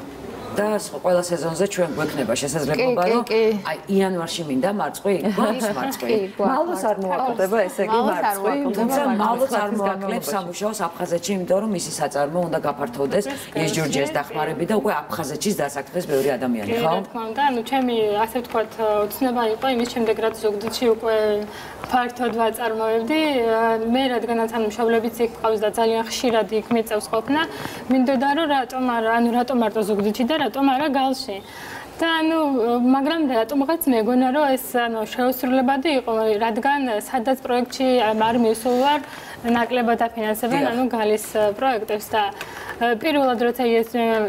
და ყველა სეზონზე ჩვენ გვექნება შესაძლებლობა რომ აი იანვარში მინდა მარწყვი გვაქვს მარწყვი მალოს არ მოაკლდება ესე იგი მარწყვი თუმცა მალოს არ მოაკლებს სამუშაოს აფხაზეთში იმიტომ რომ მისი საწარმო უნდა გაფართოვდეს ეს ჯორჯიას დახმარები და უკვე აფხაზეთშიც დასაქმდეს ბევრი ადამიანი ხო? რა თქმა უნდა ანუ ჩემი ასე ვთქვათ უცნება იყო იმის შემდეგ რაც ზუგდიდში უკვე ფართოდ ვაწარმოებდი. მე რადგანაც ანუ მშობლებიც იქ ყავს და ძალიან ხშირად იქ მეწევს ყოფნა მინდოდა რომ რატომ არა ანუ რატომ მარტო ზუგდიდში და რატომ არა გალში? და ანუ მაგრამ რატომღაც მეგონა რომ ეს ანუ შეუსრულებადი იყო რადგან სადაც პროექტში არ მისულ ვარ ნაკლებად აფინანსებენ ანუ გალის პროექტებს და პირველად როცა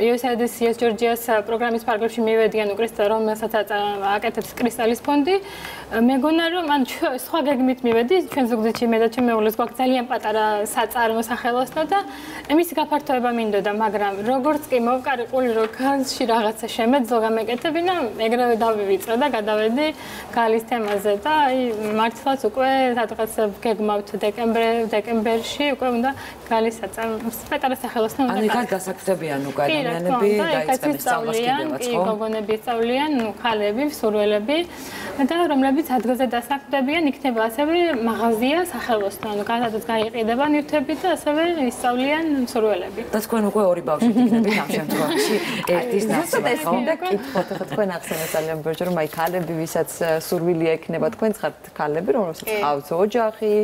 USAID-ის CS ჯორჯიას პროგრამის ფარგლებში მივედიან უკრეს რომელსაც აკეთებს კრისტალის ფონდი მეგონა რომ ან სხვა გეგმით მივედი ჩვენ ზუგდიდში მე და ჩემი მეუღლეს გვაქვს ძალიან პატარა საწარმო სახელოსნო და იმის გაფართოება მინდოდა მაგრამ როგორც კი მოვკარიყული რომ განსში რაღაცა შემეძლო გამეკეთებინა ეგრევე დავივიწრე და გადავედი გალის თემაზე და აი მართლაც უკვე სადღაც გეგმავთ დეკემბერ დეკემბერში უკვე უნდა გალის საწარმო პატარა სახელოსნო ანუ იქაც გასაკეთებიან ნუ ადამიანები დაიწყებს სწავლას კიდევაც ხო? კი, გოგონები სწავლიან, ნუ ხალები, სურველები და რომლები რომლებიც ადგილზე დასაქმდებიან, იქნება ასევე მაღაზია სახელოსნო, ანუ გადადაც გაიყიდება ნივთები და ასევე ისწავლიან მსურველები. და თქვენ უკვე ორი ბავშვი იქნებით ამ შემთხვევაში. ერთის ნაცვლად ხო? და კითხოთ, ხო თქვენ ახსენეთ ძალიან ბევრი რომ აი ქალები, ვისაც სურვილია ექნება, თქვენ ხართ ქალები, რომელსაც ყავს ოჯახი,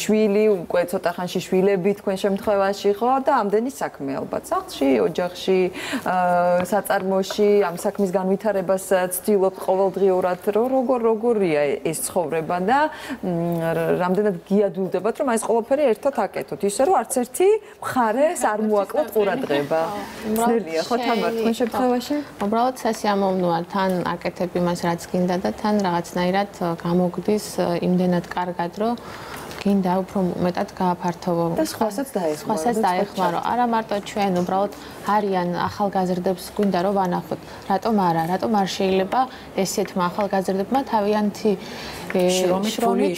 შვილი, უკვე ცოტა ხანში შვილები თქვენ შემთხვევაში ხო და ამდენი საქმე ალბათ სახლში, ოჯახში, საწარმოში, ამ საქმის განვითარებას ცდილობთ ყოველდღიურად, რომ როგორ როგორია ეს ცხოვრება და რამდენად გიადვილდებათ რომ აი ეს ყველაფერი ერთად აკეთოთ ისე რომ არც ერთი მხარეს არ მოაკლოთ ყურადღება ძნელია ხო თამარ თქვენ შემთხვევაში უბრალოდ სასიამოვნოა თან აკეთებ იმას რაც გინდა და თან რაღაცნაირად გამოგდის იმდენად კარგად რომ გინდა უფრო მეტად გააფართოვო და სხვასაც დაეხმარო. სხვასაც დაეხმარო. არა მარტო ჩვენ, უბრალოდ არიან ახალგაზრდებს გვინდა რომ ვანახოთ. რატომ არა? რატომ არ შეიძლება ესეთმა ახალგაზრდებმა თავიანთი შრომით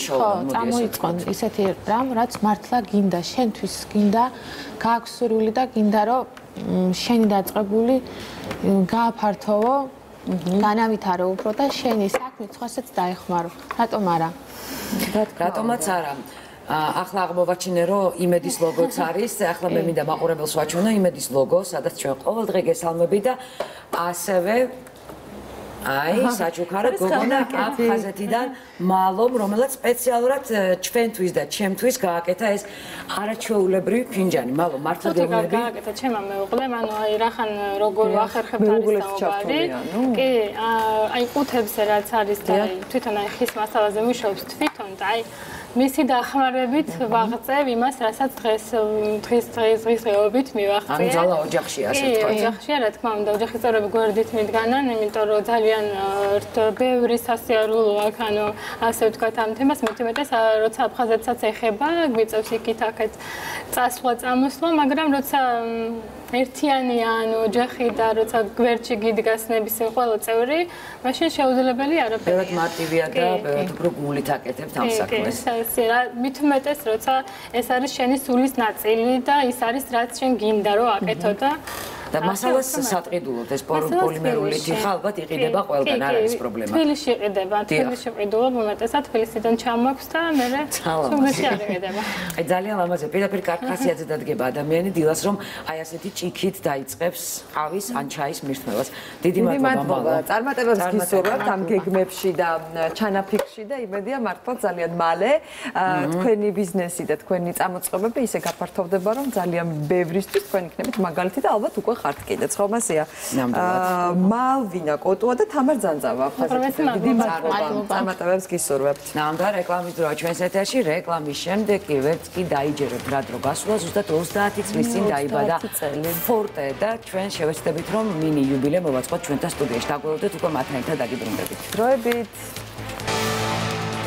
წამოიწყონ ისეთი რამ, რაც მართლა გინდა, შენთვის გინდა, გააქვს სურვილი და გინდა რომ შენი დაწყებული გააფართოვო განავითარო უფრო და შენი საქმე სხვასაც დაეხმარო. რატომ არა? რატომაც არა. ახლა აღმოვაჩინე რომ იმედის ლოგოც არის. ახლა მე მინდა მაყურებელს ვაჩვენო იმედის ლოგო სადაც ჩვენ ყოველდღე გესალმები და ასევე აი საჩუქარა გოგონა აფხაზეთიდან მალომ რომელსაც სპეციალურად ჩვენთვის და ჩემთვის გააკეთა ეს არაჩვეულებრივი ფინჯანი. მალო მართლა გეგმები გააკეთა ჩემმა მეუღლემ ანუ აი რახან როგორ ვახერხებთ არის საუბარი. კი აი ყუთებს რაც არის და თვითონ აი ხის მასალაზე მუშაობს თვითონ და აი მისი დახმარებით ვაღწევ იმას, რასაც დღეს დღის დღის დღესობით მივაღწევ. ანუ ძალა ოჯახში ასე თქვა. კი, ოჯახში რა თქმა უნდა, ოჯახის წევრები გვერდით მიდგანან, იმიტომ რომ ძალიან ბევრი სასიარულო აქ, ანუ ასე ვთქვათ ამ თემას, მეტიმეტეს როცა აფხაზეთსაც ეხება, გვიწევს იქით აქეთ წასვლა წამოსვლა, მაგრამ როცა ერთიანია ანუ ოჯახი და როცა გვერდში გიდგას ნებისმიერ ყველა წევრი, მაშინ შეუძლებელი არაფერი. ბევრად მარტივია და ბევრად უფრო გულით აკეთებთ ამ საქმეს. კი, რა მithumetes როცა ეს არის შენი სულის ნაწილი და ის არის რაც შენ გინდა რომ აკეთო და და მასალას სატყიდულობთ ეს პოლიმერული თიხა ალბათ იყიდება ყველგან არ არის პრობლემა. თბილისში იყიდება, თბილისში იყიდულობ უმეტესად თბილისიდან ჩამოაქვს და მე სულში არ იყიდება. აი ძალიან ლამაზია, პირდაპირ კარკასიაზე დადგება ადამიანი დილას რომ აი ასეთი ჭიქით დაიწყებს ყავის ან ჩაის მირთმევას. დიდი მადლობა. წარმატებებს გისურვებთ ამ გეგმებში და ჩანაფიქრში და იმედია მართლა ძალიან მალე თქვენი ბიზნესი და თქვენი წამოწყობები ისე გაფართოვდება რომ ძალიან ბევრისთვის თქვენ იქნებით მაგალითი და ალბათ უკვე ხართ კიდეც ხო მასია აა მალვინა კოტუა და თამარ ძანძავა ახალგაზრდები დიდი მადლობა. წარმატებებს გისურვებთ. ნამდვილად რეკლამის დროა ჩვენს ეთერში რეკლამის შემდეგ კი ვერც კი დაიჯერებთ რა დრო გასულა ზუსტად 30 წლის წინ დაიბადა ფორტე და ჩვენ შევეცდებით რომ მინი იუბილე მოვაწყოთ ჩვენთან სტუდიაში. დაგველოდეთ უკვე მათთან ერთად დაგიბრუნდებით დროებით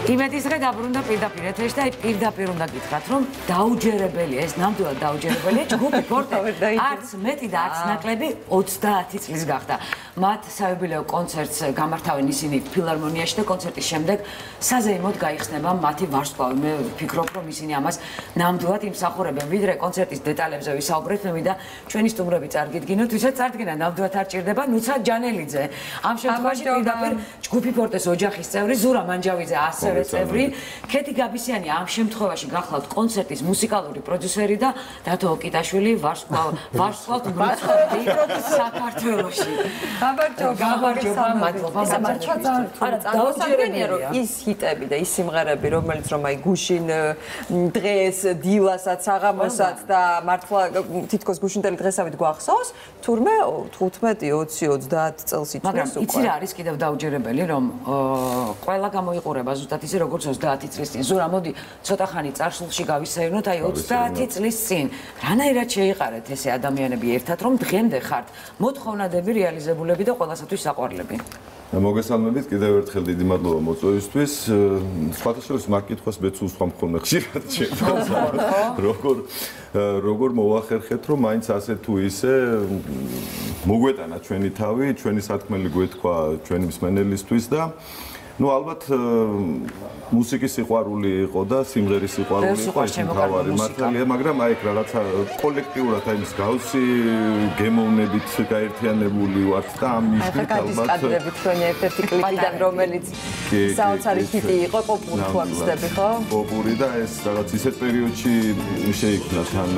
იმედის დღე დაბრუნდა პირდაპირ. ეთერში და პირდაპირ უნდა გითხრათ რომ დაუჯერებელია ეს ნამდვილად დაუჯერებელია. ჯგუფი ფორტე არც მეტი და არც ნაკლები 30 წლის გახდა. მათ საიუბილეო კონცერტს გამართავენ ისინი ფილარმონიაში და კონცერტის შემდეგ საზეიმოდ გაიხსნება მათი ვარსკვლავი. მე ვფიქრობ რომ ისინი ამას ნამდვილად იმსახურებენ ვიდრე კონცერტის დეტალებზე ვისაუბრეთ მე მინდა ჩვენი სტუმრები წარგიდგინოთ ვისაც წარდგენა ნამდვილად არ ჭირდება ნუცა ჯანელიძე. ამ შემთხვევაში პირდაპირ ჯგუფი ფორტეს ოჯახის წევრი ზურა მანჯავიძე ასევე წევრი ქეთი გაბისიანი ამ შემთხვევაში გახლავთ კონცერტის მუსიკალური პროდიუსერი და დათო ოკიტაშვილი ვარსკვლავ ვარსკვლავ საქართველოში. გამარჯობა გამარჯობა მადლობა მადლობა. არა დაუჯერებია რომ ის ჰიტები და ის სიმღერები რომელიც რომ აი გუშინ დღეს დილასაც საღამოსაც და მართლა თითქოს გუშინდელი დღესავით გვახსოვს თურმე 15 20 30 წელს იწვევს უკვე მაგრამ იცი რა არის კიდევ დაუჯერებელი რომ ყველა გამოიყურება ზუსტად ისე როგორც 30 წლის წინ. ზურა მოდი ცოტა ხანი წარსულში გავისეირნოთ აი 30 წლის წინ. რანაირად შეიყარეთ ესე ადამიანები ერთად რომ დღემდე ხართ? მოთხოვნადები რეალიზებულები და ყველასათვის საყვარლები. მოგესალმებით კიდევ ერთხელ დიდი მადლობა მოწვევისთვის. სხვათაშორის მაგ კითხვას მეც უსვამ ხოლმე ხშირად ჩემს. როგორ როგორ მოახერხეთ რომ მაინც ასე თუ ისე მოგვეტანა ჩვენი თავი, ჩვენი სათქმელი გვეთქვა ჩვენი მსმენელისთვის და ну ალბათ მუსიკის სიყვარული იყო და სიმღერის სიყვარული იყო ეს თავარი მართალია მაგრამ აი ეგ რაღაცა კოლექტიურად აი ეს გავსი გემოვნებით გაერთიანებული ვართ და ამ ნიშნით ალბათ კადრები თქვენი ერთ-ერთი კლიპიდან რომელიც საოცარი ჰიტი იყო პოპური თუ ამბობდი ხო პოპური და ეს რაღაც ისეთ პერიოდში შეიქმნა თან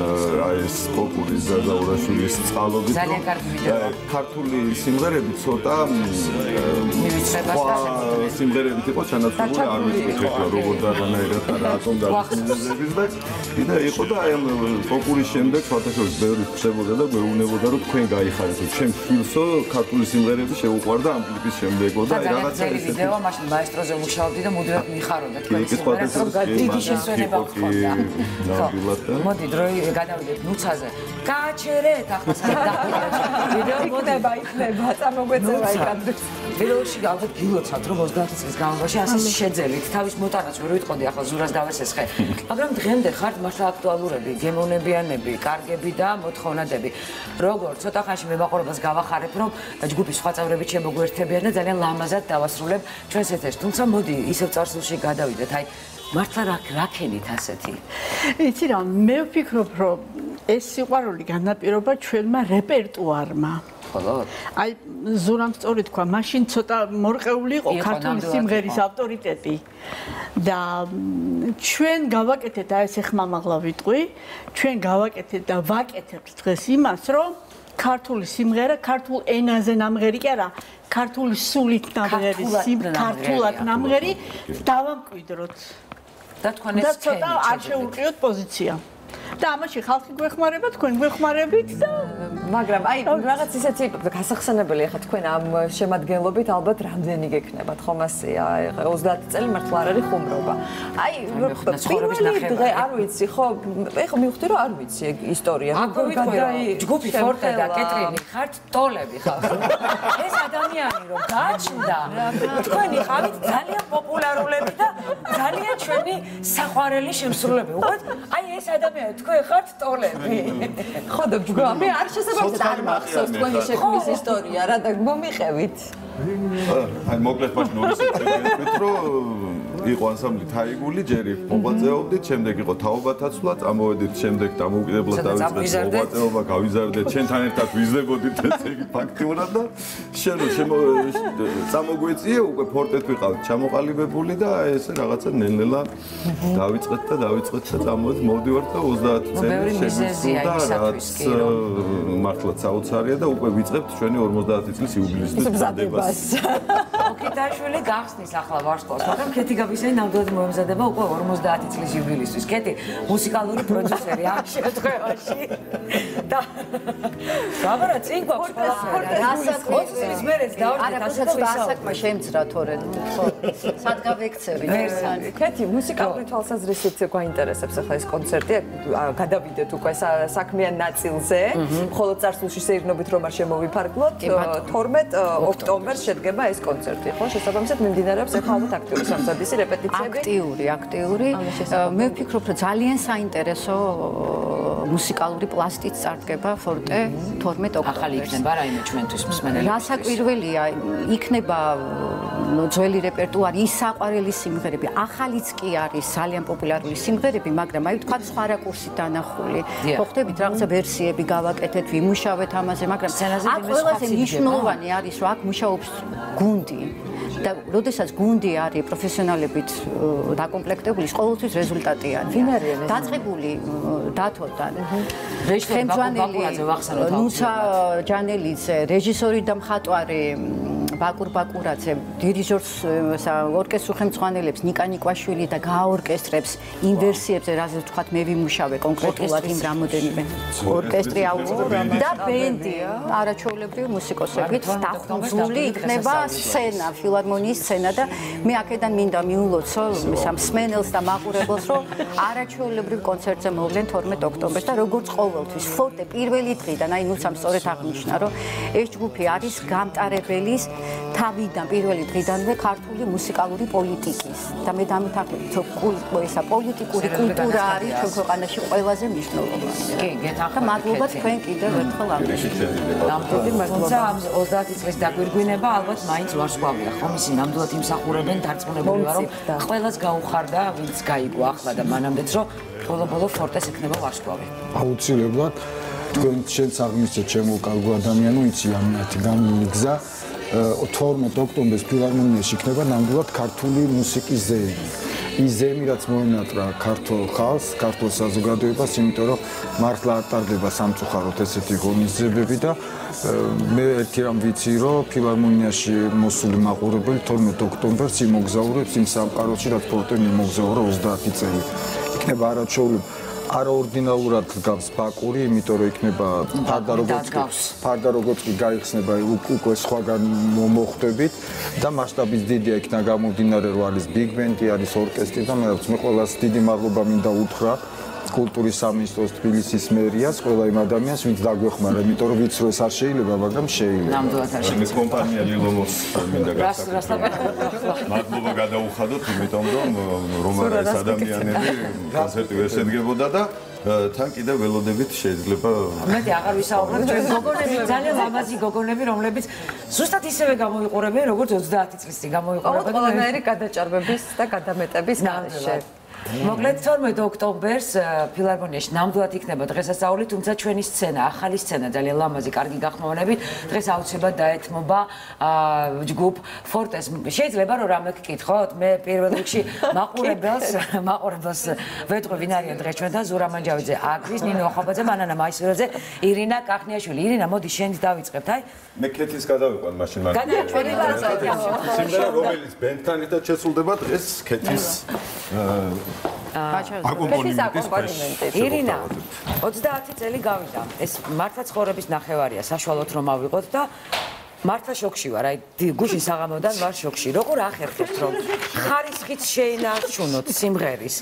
აი ეს პოპური ზაზაურაშვილის წყალობით ძალიან კარგი ვიდეო ქართული სიმღერები ცოტა მივიწყება და სიმღერებით იყო ჩანაცვლებული არ ვიცი ხო როგორ და რანაირად რატომ დაგწნილების და კიდე იყო და აი ამ პოპურის შემდეგ ფათაშორის ბევრი ხდებოდა და გვეუბნებოდა რომ თქვენ გაიხარეთ. ჩემ ფილსო ქართული სიმღერები შეუყვარდა ამ კლიპის შემდეგო და აი რაღაცა ეს ვიდეო მაშინ მაესტროზე მუშაობდი და მუდმივად მიხარობდა თქვენი სიმღერები რომ დიდი შესვენება გქონდა ხო მოდი დროი გადავიდეთ ნუცაზე. გააჩერეთ ახლა საერთოდ. ვიდეო მოდება იქნება წამოგვეწევა იქ ვიდეოში გავხდით გილოცავთ რომ 30 წლის განმავლობაში ასე შეძელით. თავის მოტანაც ვერ ვიტყოდი ახლა ზურას დავესესხე მაგრამ დღემდე ხართ მართლა აქტუალურები. გემოვნებიანები კარგები და მოთხოვნადები. როგორ ცოტა ხანში მებაყურებას გავახარებ რომ ჯგუფის სხვა წევრები შემოგვერთებიან და ძალიან ლამაზად დავასრულებ ჩვენს ეთერს. თუმცა მოდი ისევ წარსულში გადავიდეთ. აი მართლა რა რაკენით ასეთი? იცი რა მე ვფიქრობ რომ ეს სიყვარული განაპირობა ჩვენმა რეპერტუარმა ხოლო აი ზურამ სწორი თქვა მაშინ ცოტა მორყეული იყო ქართული სიმღერის ავტორიტეტი. და ჩვენ გავაკეთეთ აი ეს ხმამაღლა ვიტყვი ჩვენ გავაკეთეთ და ვაკეთებთ დღეს იმას რომ ქართული სიმღერა ქართულ ენაზე ნამღერი კი არა ქართული სულით ნამღერი ქართულად ნამღერი დავამკვიდროთ. და თქვენ ეს ცოტა არ შეუყიოთ პოზიცია და ამაში ხალხი გვეხმარება, თქვენ გვეხმარებით და მაგრამ აი რაღაც ისეთი გასახსენებელი ახლა თქვენ ამ შემადგენლობით ალბათ რამდენი გექნებათ ხომ ასეა 30 წელი მართლა არ არის ხუმრობა. აი პირველი დღე არ ვიცი ხო ეხლა მივხვდი რომ არ ვიცი ეგ ისტორია. როგორ გადაი ჯგუფი ფორტე და კეტრინი ხართ ტოლები ხარ. ეს ადამიანი რომ გააჩნდა თქვენი ხართ ძალიან პოპულარულები და ძალიან ჩვენი საყვარელი შემსრულებელი. უბრალოდ აი ეს ადამიანი თქვენ ხართ ტოლები. ხო და მე არ შესაძლოა არ მახსოვს თქვენი შექმნის ისტორია, რა და მომიყევით. აი მოკლედ მას ნორისეთ რომ იყო ანსამბლი თაიგული ჯერი მოღვაწეობდით შემდეგ იყო თაობათაცვლა წამოვედით შემდეგ დამოუკიდებლად დავიწყეთ მოღვაწეობა გავიზარდეთ ჩვენთან ერთად ვიზრდებოდით ესე იგი ფაქტიურად და შენ წამოგვეწიე უკვე ფორტეთ ვიყავთ ჩამოყალიბებული და ესე რაღაცა ნელ-ნელა დავიწყეთ და დავიწყეთ და წამოვედით მოვდივართ და 30 წელი შემისულა რაც მართლა საოცარია და უკვე ვიწყებთ ჩვენი 50 წლის იუბილეის დადებას ოკიტაშვილი გახსნის ახლა ვარსკვლავს მაგრამ ქეთი ისე ნამდვილად მოემზადება უკვე 50 წლის იუბილისთვის. კეთი, მუსიკალური პროდიუსერი ამ შემთხვევაში. და გაბრა წინ გვაქვს რასაც 20 ეს მერეც დავდეთ ასე რომ დასაკმა შემძრა თორე ხო სად გავექცევი ვერსალი კეთი მუსიკალური თვალსაზრისით გვაინტერესებს ახლა ეს კონცერტი. გადავიდეთ უკვე საქმიან ნაწილზე. მხოლოდ წარსულში სეირნობით რომ არ შემოვიფარგლოთ 12 ოქტომბერს შედგება ეს კონცერტი ხო? შესაბამისად მიმდინარეობს ახლა ალბათ აქტიური სამზადისი რეპეტიციები? აქტიური აქტიური. მე ვფიქრობ რომ ძალიან საინტერესო მუსიკალური პლასტიც წარდგება ფორტე 12 ოქტომბერს. ახალი იქნება რაიმე ჩვენთვის მსმენელი რასაკვირველია იქნება ძველი რეპერტუარი ის საყვარელი სიმღერები. ახალიც კი არის ძალიან პოპულარული სიმღერები მაგრამ აი თქვა სხვა რაკურსით დანახული. ხო ხდებით რაღაცა ვერსიები გავაკეთეთ ვიმუშავეთ ამაზე მაგრამ აქ ყველაზე მნიშვნელოვანი არის რომ აქ მუშაობს გუნდი და როდესაც გუნდი არის პროფესიონალებით დაკომპლექტებული, ყოველთვის არის დაწყებული დათოდან? რეჟისორი ნუცა ჯანელიძე, რეჟისორი და მხატვარი ბაკურ ბაკურაძე დირიჟორს ორკესტრულ ხელმძღვანელებს ნიკა ნიკვაშვილი და გააორკესტრებს ინვერსიებზე რაზეც თქვათ მე ვიმუშავე კონკრეტულად იმ რამოდენიმე ორკესტრი და ბენდი არაჩვეულებრივი მუსიკოსებით დახუნული იქნება სცენა ფილარმონიის სცენა და მე აქედან მინდა მიულოცო სამსმენელს და მაყურებელს რომ არაჩვეულებრივ კონცერტზე მოვლენ 12 ოქტომბერს და როგორც ყოველთვის ფორტე პირველი დღიდან აი ნუ სამსწორეთ აღნიშნა რომ ეს ჯგუფი არის გამტარებელის თავიდან პირველი დღიდანვე ქართული მუსიკალური პოლიტიკის და მე დამეთანხმებით რომ ესა პოლიტიკური კულტურა არის ჩვენ ქვეყანაში ყველაზე მნიშვნელოვანი. კი, გეთანხმებით. და მადლობა თქვენ კიდევ ერთხელ ამბობთ. ნამდვილად მადლობა. 30 წლის დაგვირგვინება ალბათ მაინც ვარსკვლავია, ხომ ისინი ნამდვილად იმსახურებენ დარწმუნებულება რომ ყველას გაუხარდა, ვინც გაიგო ახლა და მანამდეც რომ ბოლო-ბოლო ფორტეს იქნება ვარსკვლავი. აუცილებლად თქვენ შენც აღმისეთ ჩემო კარგო ადამიანო, იცი ამ ნათი გამიგზა 12 ოქტომბერს ფილარმონიაში იქნება ნამდვილად ქართული მუსიკის ზეიმი. ის ზეიმი რაც მოენატრა ქართულ ხალხს, ქართულ საზოგადოებას, იმიტომ რომ მართლა ატარდება სამწუხაროდ ესეთი ღონისძიებები და მე ერთი რამ ვიცი, რომ ფილარმონიაში მოსული მაყურებელი 12 ოქტომბერს იმოგზაურებს იმ სამყაროში, რაც ფორტენ იმოგზაურა 30 წელი. იქნება არაჩვეულებული არაორდინალურად გავს ბაკური, იმიტომ რომ იქნება ფარდა როგორც ფარდა როგორც კი გაიხსნება უკვე სხვაგან მოხდებით და მასშტაბის დიდია იქნა გამომდინარე რომ არის big band-ი, არის ორკესტრი და მე მე ყველას დიდი მადლობა მინდა უთხრა კულტურის სამინისტროს თბილისის მერიას, ყველა იმ ადამიანს, ვინც დაგვეხმარა, იმიტომ რომ ვიცი რომ ეს არ შეიძლება, მაგრამ შეიძლება. ნამდვილად არ შეიძლება. ეს კომპანია ლილომოს მინდა გასაკეთო. მადლობა გადაუხადოთ, იმიტომ რომ რომ არის ადამიანები კონცერტი ვერ შედგებოდა და თან კიდე ველოდებით შეიძლება მეტი აღარ ვისაუბრებ ჩვენ გოგონები ძალიან ლამაზი გოგონები რომლებიც ზუსტად ისევე გამოიყურებიან როგორც 30 წლის წინ გამოიყურებიან ყველანაირი გადაჭარბების და გადამეტების გარეშე მოკლედ 12 ოქტომბერს ფილარმონიაში ნამდვილად იქნება დღესასწაული, თუმცა ჩვენი სცენა, ახალი სცენა ძალიან ლამაზი, კარგი გახმოვანები, დღეს აუცილებლად დაეთმობა ჯგუფ ფორტეს. შეიძლება რომ რამე გკითხოთ? მე პირველ რიგში მაყურებელს, მაყურებელს ვეთქვი ვინ არიან დღეს ჩვენთან ზურა მანჯავიძე, აგრის ნინო ახაბაძე, მანანა მაისურაძე, ირინა კახნიაშვილი. ირინა, მოდი შენც დავიწყებთ, აი. მე კეთის გადავიყვან მაშინ მაგ. გადაჭერი ვარსაკია. სიმღერა რომელიც ბენდთან ერთად შესრულდება დღეს კეთის აკომპანიმენტი. ირინა 30 წელი გავიდა. ეს მართლა ცხოვრების ნახევარია, საშუალოდ რომ ავიღოთ და მართლა შოქში ვარ. აი გუშინ საღამოდან ვარ შოქში. როგორ ახერხებთ რომ ხარისხით შეინარჩუნოთ სიმღერის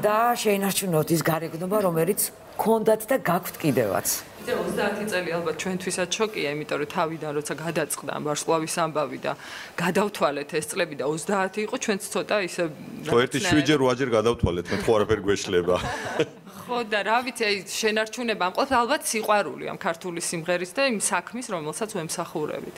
და შეინარჩუნოთ ის გარეგნობა, რომელიც ქონდათ და გაქვთ კიდევაც. კიდე 30 წელი ალბათ ჩვენთვისაც შოკია, იმიტომ რომ თავიდან როცა გადაწყდა ვარსკვლავის ამბავი და გადავთვალეთ ეს წლები და 30 იყო, ჩვენც ცოტა ისე ხო ერთი 7ჯერ 8ჯერ გადავთვალეთ, მე ხო არაფერი გვეშლება. ხო და რა ვიცი, აი შენარჩუნება ამ ყოველ ალბათ სიყვარული ამ ქართული სიმღერის და იმ საქმის, რომელსაც ვემსახურებით.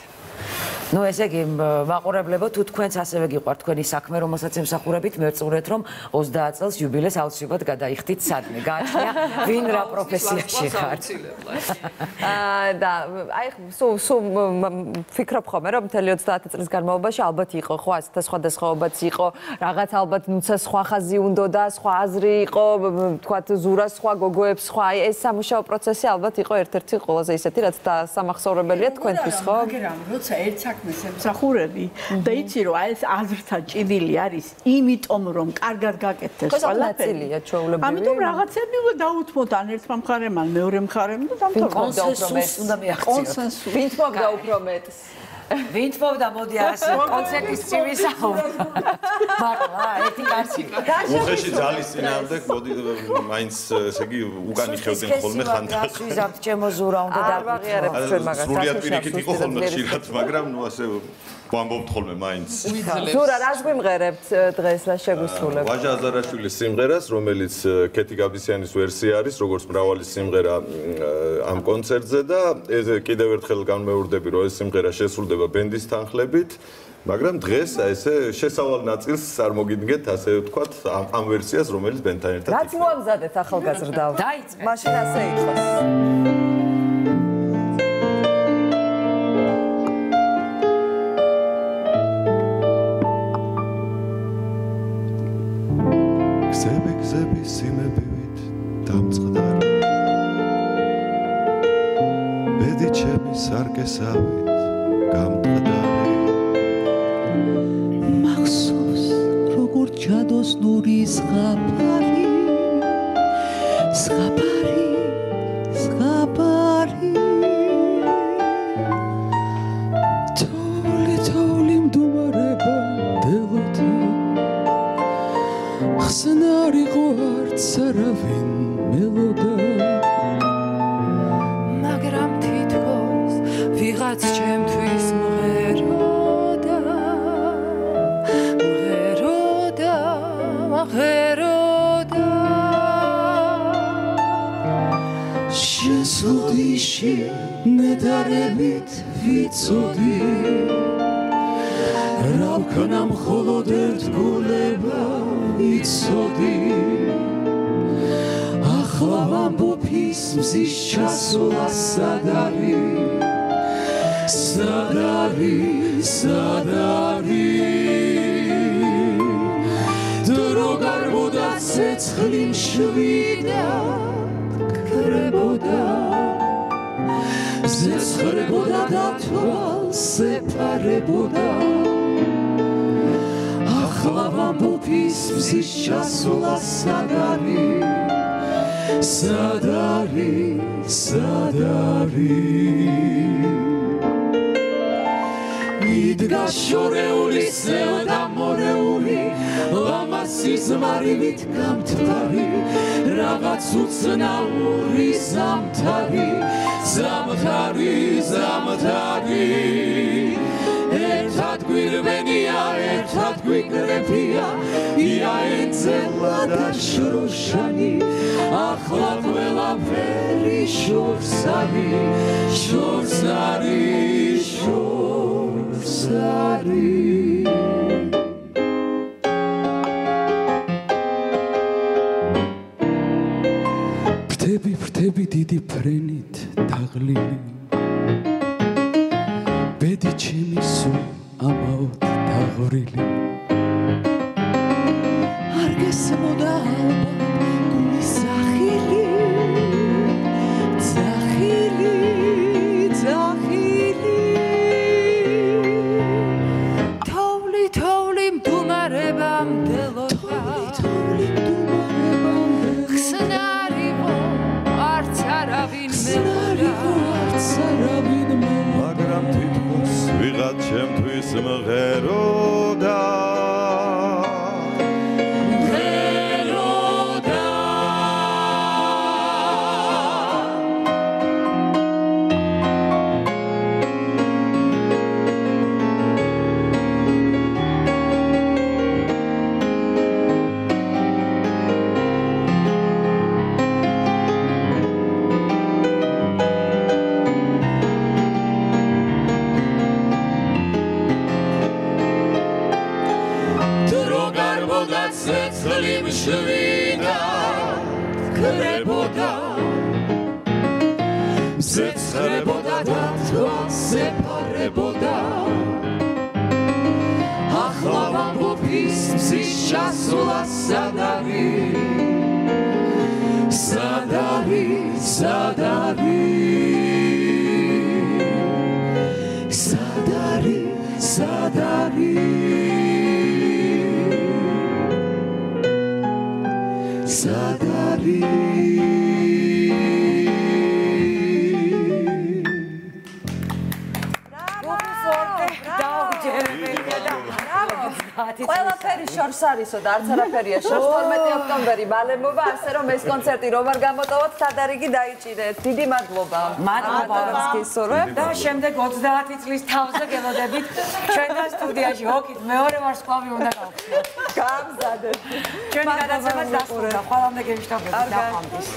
Ну ესე იგი მაყურებლებო თუ თქვენც ასევე გიყვართ თქვენი საქმე რომელსაც ემსახურებით მე ვწურეთ რომ 30 წელს იუბილეს აუცილებლად გადაიხდით სადმე. გააჩნია ვინ რა პროფესიაში ხარ აა და აი სუ სუ ფიქრობ ხოლმე რომ მთელი 30 წლის განმავლობაში ალბათ იყო ხო ასეთ სხვადასხვაობაც იყო რაღაც ალბათ ნუცა სხვა ხაზი უნდა და სხვა აზრი იყო თქვათ ზურა სხვა გოგოებს სხვა აი ეს სამუშაო პროცესი ალბათ იყო ერთ-ერთი ყველაზე ისეთი რაც და სამახსოვრებელია თქვენთვის ხო? მაგრამ როცა ერთ საქმეს ემსახურები და იცი რომ აი ეს აზრთა ჭიდილი არის იმიტომ რომ კარგად გაკეთდეს ყველაფერი. ამიტომ რაღაცები უნდა დაუთმოთ ან ერთმა მხარემ ან მეორე მხარემ და დამთავრდა მეტ უნდა მიაღწიოთ. კონსენსუსი. ვინც მოგდა უფრო მეტს? ვინც მოვდა მოდი ასე კონცერტის საუბრო. მართლა, ერთი კაცი. უხეში ძალის წინამდე მოდი მაინც ესე იგი უკანი ხევდნენ ხოლმე ხანდახან. ვიზავთ ჩემო ზურა უნდა დაგვაღიარებ ჩვენ მაგას. სრულიად პირიქით იყო ხოლმე ხშირად, მაგრამ ნუ ასე ვამბობთ ხოლმე მაინც. ზურა, რას გვიმღერებთ დღეს, რა შეგვისრულებთ? ვაჟა აზარაშვილის სიმღერას, რომელიც კეთი გაბისიანის ვერსია არის, როგორც მრავალი სიმღერა ამ კონცერტზე და ეს კიდევ ერთხელ განმეორდები, რომ ეს სიმღერა შესრულდება ბენდის თანხლებით. მაგრამ დღეს ესე შესავალ ნაწილს წარმოგიდგეთ ასე ვთქვათ ამ ამ ვერსიას რომელიც ბენთან ერთად რაც მოამზადეთ ახალგაზრდაო დაიწყე მაშინ ასე იყოს სარკესავით გამტყდარი მელოდა. ვიღაც ჩემთვის მღეროდა მღეროდა მღეროდა. შესოდიში ნედარებით ვიცოდი რა ვქნა მხოლოდ ერთ გულება ვიცოდი ახლა ვამბობ ის მზის ჩასოლა სად არის სადარი სადარი. დრო გარბოდა ცეცხლი მშვიდა კრებოდა ზესხრებოდა და თვალს ეფარებოდა ახლა ვამბობ-ის მზის ჩასვლა სადარი სადარი სადარი. იდგა შორეული სეო და მორეული ლამასის მარივით გამთარი რაღაც უცნაური ზამთარი ზამთარი ზამთარი ერთად გვირვენია ერთად გვიკრეფია ია ეცელა და შროშანი ახლა ყველაფერი შორს არის შორს არის შორს სარი არისო და არც არაფერია. შორს 12 ოქტომბერი. მალე მოვა ასე რომ ეს კონცერტი რომ არ გამოტოვოთ სადარიგი დაიჭირეთ. დიდი მადლობა. მადლობა. გისურვებ. და შემდეგ 30 წლის თავზე გელოდებით ჩვენთან სტუდიაში. ოკით მეორე ვარსკვლავი უნდა გავხსნათ გამზადეთ ჩვენი გადაცემა დასრულდა. ხვალამდე გემშტაბებით ნახვამდის